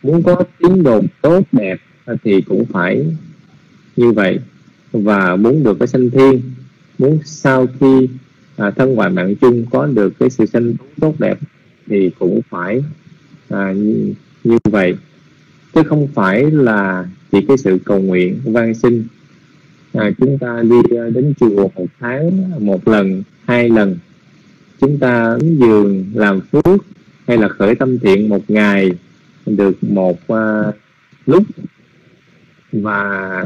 Muốn có tiến độ tốt đẹp thì cũng phải như vậy. Và muốn được cái sanh thiên muốn sau khi à, thân ngoại mạng chung có được cái sự sanh tốt đẹp thì cũng phải à, như, như vậy. Chứ không phải là chỉ cái sự cầu nguyện van sinh à, chúng ta đi ờ, đến chùa một tháng một lần hai lần. Chúng ta ứng giường làm phước hay là khởi tâm thiện một ngày được một uh, lúc và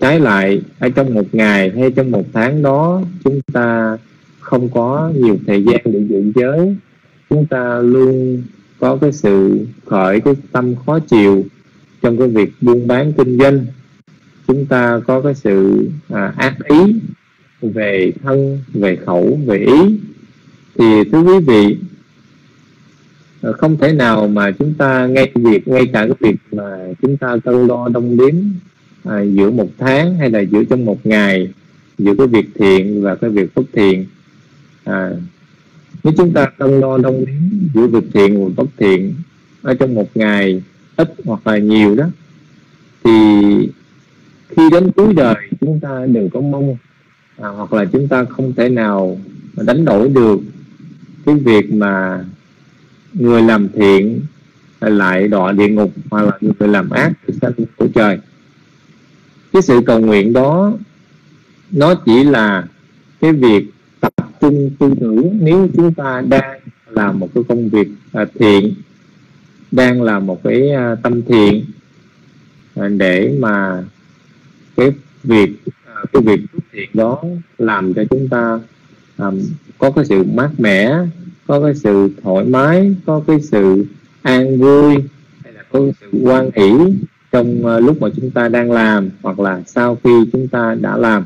trái lại ở trong một ngày hay trong một tháng đó chúng ta không có nhiều thời gian để giữ giới. Chúng ta luôn có cái sự khởi cái tâm khó chịu trong cái việc buôn bán kinh doanh chúng ta có cái sự à, ác ý về thân về khẩu về ý. Thì thưa quý vị à, không thể nào mà chúng ta ngay việc ngay cả cái việc mà chúng ta cân đo đông đếm à, giữa một tháng hay là giữa trong một ngày giữa cái việc thiện và cái việc bất thiện. À, nếu chúng ta cân đo đông đếm giữa việc thiện và bất thiện ở trong một ngày ít hoặc là nhiều đó thì khi đến cuối đời chúng ta đừng có mong à, hoặc là chúng ta không thể nào đánh đổi được cái việc mà người làm thiện lại đọa địa ngục hoặc là người làm ác thì sanh của trời. Cái sự cầu nguyện đó nó chỉ là cái việc tập trung tư tưởng nếu chúng ta đang làm một cái công việc à, thiện đang làm một cái à, tâm thiện à, để mà việc à, cái việc xuất hiện đó làm cho chúng ta um, có cái sự mát mẻ có cái sự thoải mái có cái sự an vui hay là có cái sự quan hỷ trong uh, lúc mà chúng ta đang làm hoặc là sau khi chúng ta đã làm.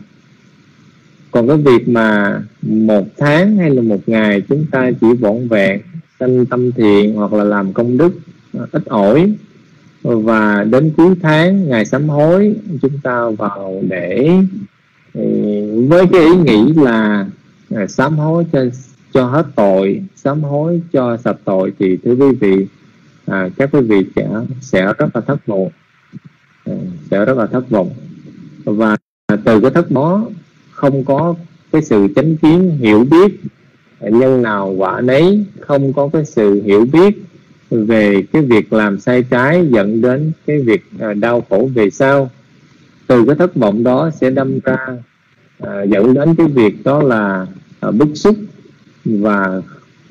Còn cái việc mà một tháng hay là một ngày chúng ta chỉ vỏn vẹn sanh tâm thiện hoặc là làm công đức uh, ít ỏi và đến cuối tháng ngày sám hối chúng ta vào để ừ, với cái ý nghĩ là à, sám hối cho cho hết tội sám hối cho sạch tội thì thưa quý vị à, các quý vị sẽ sẽ rất là thất vọng. À, sẽ rất là thất vọng. Và từ cái thất đó không có cái sự chánh kiến hiểu biết nhân nào quả nấy không có cái sự hiểu biết về cái việc làm sai trái dẫn đến cái việc à, đau khổ về sau. Từ cái thất vọng đó sẽ đâm ra à, dẫn đến cái việc đó là à, bức xúc và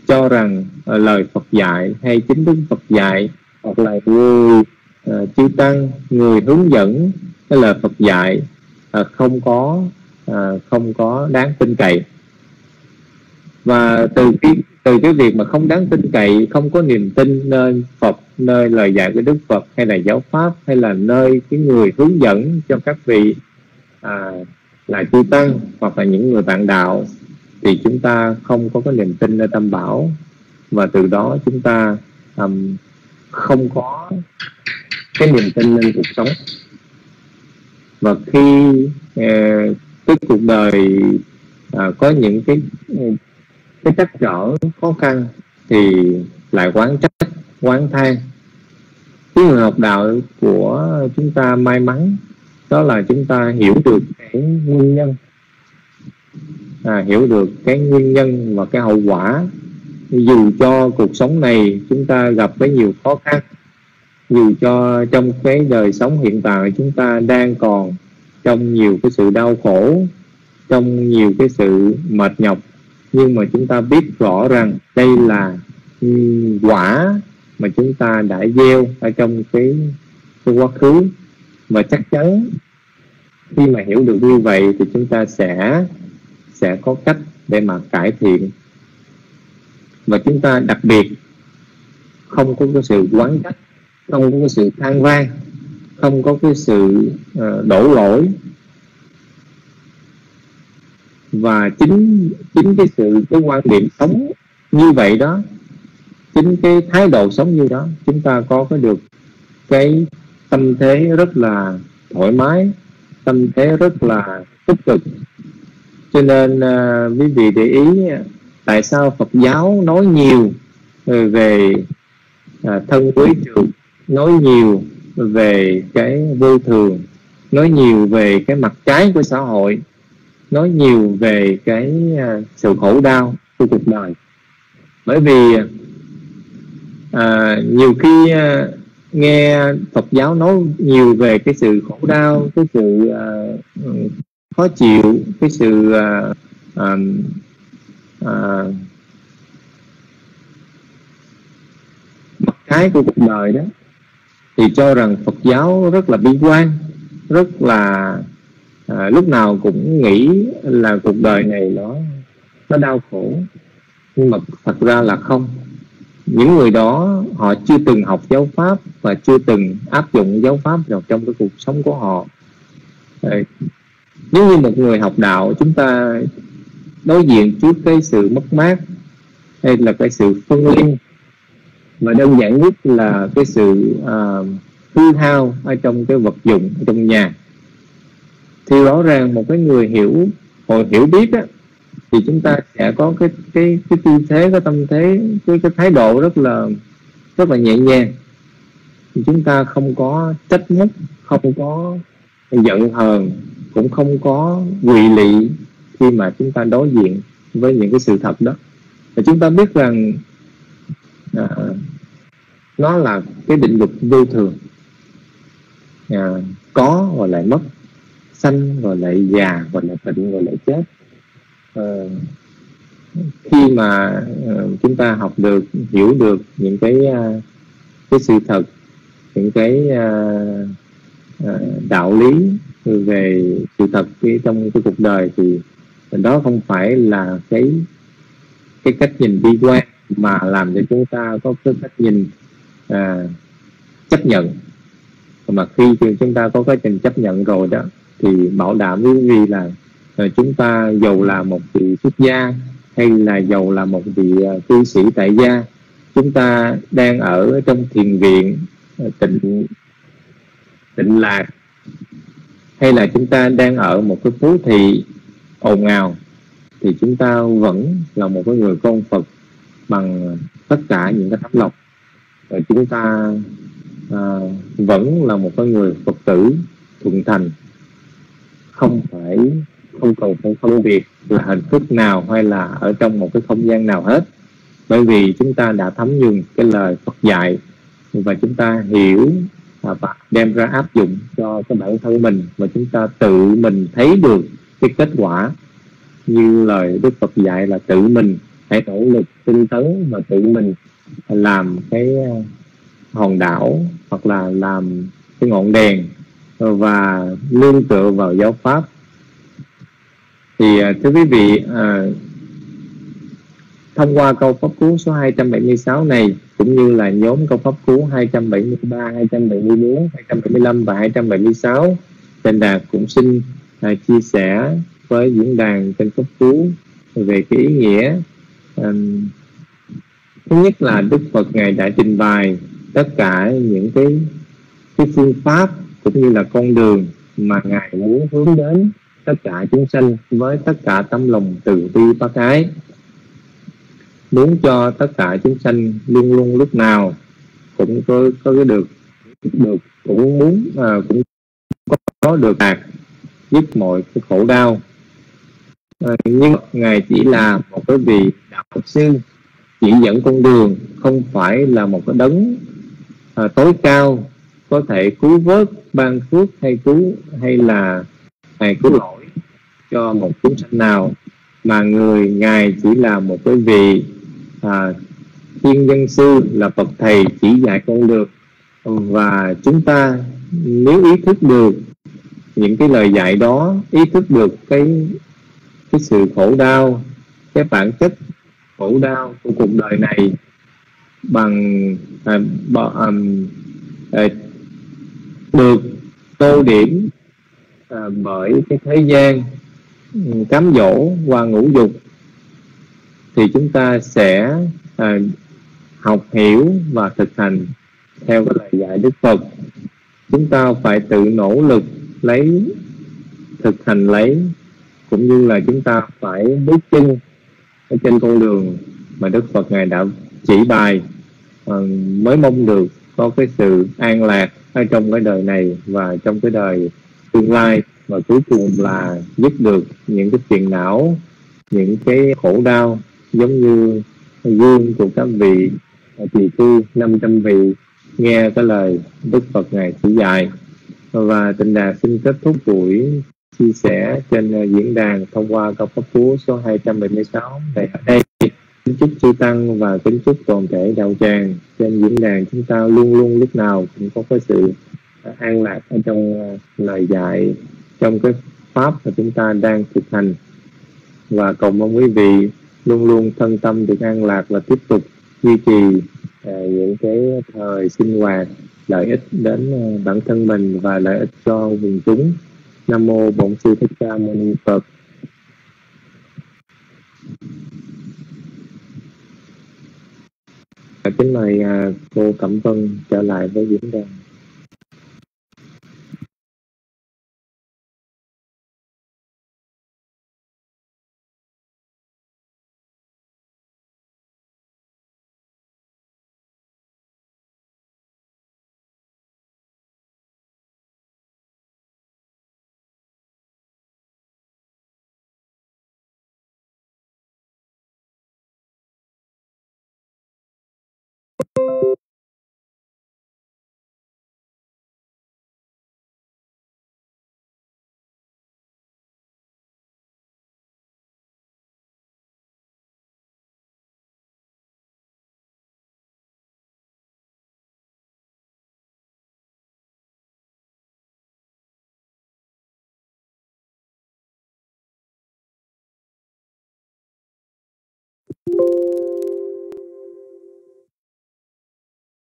cho rằng à, lời Phật dạy hay chính đức Phật dạy hoặc là người à, chư tăng người hướng dẫn cái lời Phật dạy à, không có à, không có đáng tin cậy và từ cái từ cái việc mà không đáng tin cậy không có niềm tin nơi Phật nơi lời dạy của Đức Phật hay là giáo pháp hay là nơi cái người hướng dẫn cho các vị à, là chư tăng hoặc là những người bạn đạo thì chúng ta không có cái niềm tin nơi tâm bảo. Và từ đó chúng ta um, không có cái niềm tin lên cuộc sống. Và khi uh, cái cuộc đời uh, có những cái cái trắc trở khó khăn thì lại quán trách quán than. Cái người học đạo của chúng ta may mắn đó là chúng ta hiểu được cái nguyên nhân. À, hiểu được cái nguyên nhân và cái hậu quả. Dù cho cuộc sống này chúng ta gặp với nhiều khó khăn dù cho trong cái đời sống hiện tại chúng ta đang còn trong nhiều cái sự đau khổ trong nhiều cái sự mệt nhọc nhưng mà chúng ta biết rõ rằng đây là quả mà chúng ta đã gieo ở trong cái, cái quá khứ. Và chắc chắn khi mà hiểu được như vậy thì chúng ta sẽ sẽ có cách để mà cải thiện. Và chúng ta đặc biệt không có cái sự quán trách không có cái sự than van không có cái sự uh, đổ lỗi và chính chính cái sự cái quan điểm sống như vậy đó chính cái thái độ sống như đó chúng ta có cái được cái tâm thế rất là thoải mái tâm thế rất là tích cực. Cho nên à, quý vị để ý tại sao Phật giáo nói nhiều về à, thân quý trường nói nhiều về cái vô thường nói nhiều về cái mặt trái của xã hội? Nói nhiều về cái à, sự khổ đau của cuộc đời. Bởi vì à, nhiều khi à, nghe Phật giáo nói nhiều về cái sự khổ đau cái sự à, khó chịu cái sự à, à, à, mặt trái của cuộc đời đó thì cho rằng Phật giáo rất là bi quan rất là à, lúc nào cũng nghĩ là cuộc đời này nó nó đau khổ. Nhưng mà thật ra là không. Những người đó họ chưa từng học giáo pháp và chưa từng áp dụng giáo pháp vào trong cái cuộc sống của họ. À, nếu như một người học đạo chúng ta đối diện trước cái sự mất mát hay là cái sự phân ly mà đơn giản nhất là cái sự uh, hư hao ở trong cái vật dụng ở trong nhà thì rõ ràng một cái người hiểu hồi hiểu biết á, thì chúng ta sẽ có cái cái cái tư thế cái tâm thế cái cái thái độ rất là rất là nhẹ nhàng. Thì chúng ta không có trách móc không có giận hờn cũng không có quỳ lị khi mà chúng ta đối diện với những cái sự thật đó. Và chúng ta biết rằng à, nó là cái định luật vô thường. À, có và lại mất sanh rồi lại già rồi lại bệnh rồi lại chết. À, khi mà uh, chúng ta học được hiểu được những cái uh, cái sự thật những cái uh, uh, đạo lý về sự thật cái trong cái cuộc đời thì đó không phải là cái cái cách nhìn bi quan mà làm cho chúng ta có cái cách nhìn à, chấp nhận. Mà khi chúng ta có cái trình chấp nhận rồi đó thì bảo đảm với vì là uh, chúng ta giàu là một vị xuất gia hay là giàu là một vị uh, cư sĩ tại gia. Chúng ta đang ở trong thiền viện uh, tịnh tịnh lạc hay là chúng ta đang ở một cái phố thị ồn ào thì chúng ta vẫn là một cái người con Phật bằng tất cả những cái tấm lòng. Và chúng ta à, vẫn là một cái người Phật tử thuận thành không phải, không cần phải phân biệt là hình thức nào hay là ở trong một cái không gian nào hết. Bởi vì chúng ta đã thấm nhuần cái lời Phật dạy và chúng ta hiểu à, và đem ra áp dụng cho cái bản thân mình và chúng ta tự mình thấy được cái kết quả. Như lời Đức Phật dạy là tự mình hãy nỗ lực tinh tấn và tự mình làm cái à, hòn đảo hoặc là làm cái ngọn đèn và nương tựa vào giáo pháp. Thì à, thưa quý vị à, thông qua câu pháp cú số 276 này cũng như là nhóm câu pháp cú 273, 274, 275 và 276 Tên Đạt cũng xin à, chia sẻ với diễn đàn trên pháp cú về cái ý nghĩa à, thứ nhất là Đức Phật ngài đã trình bày tất cả những cái cái phương pháp cũng như là con đường mà ngài muốn hướng đến tất cả chúng sanh với tất cả tấm lòng từ bi bác ái. Muốn cho tất cả chúng sanh luôn luôn lúc nào cũng có có cái được được cũng muốn à, cũng có, được đạt dứt mọi cái khổ đau. À, nhưng ngài chỉ là một cái vị đạo sư chỉ dẫn con đường không phải là một cái đấng à, tối cao có thể cứu vớt ban phước hay cứu hay là hay cứu lỗi cho một chúng sanh nào. Mà người ngài chỉ là một cái vị à, thiên nhân sư là bậc thầy chỉ dạy con được. Và chúng ta nếu ý thức được những cái lời dạy đó ý thức được cái cái sự khổ đau cái bản chất khổ đau của cuộc đời này bằng à, bò, à, à, được tô điểm à, bởi cái thế gian ừ, cám dỗ qua ngũ dục thì chúng ta sẽ à, học hiểu và thực hành theo cái lời dạy Đức Phật. Chúng ta phải tự nỗ lực lấy thực hành lấy cũng như là chúng ta phải bước chân ở trên con đường mà Đức Phật ngài đã chỉ bài à, mới mong được có cái sự an lạc ở trong cái đời này và trong cái đời tương lai. Và cuối cùng là giúp được những cái phiền não, những cái khổ đau, giống như gương của các vị tỳ khu 500 vị nghe cái lời Đức Phật ngài chỉ dạy. Và tình đà xin kết thúc buổi chia sẻ trên diễn đàn thông qua câu pháp cú số 276 này ở đây kính chúc chư tăng và kính chúc toàn thể đạo tràng. Trên diễn đàn chúng ta luôn luôn lúc nào cũng có cái sự an lạc ở trong ờ, lời dạy, trong cái pháp mà chúng ta đang thực hành. Và cầu mong quý vị luôn luôn thân tâm được an lạc và tiếp tục duy trì ờ, những cái thời sinh hoạt, lợi ích đến ờ, bản thân mình và lợi ích cho quần chúng. Nam mô bổn sư thích ca mâu ni phật. Kính mời à, cô cẩm vân trở lại với diễn đàn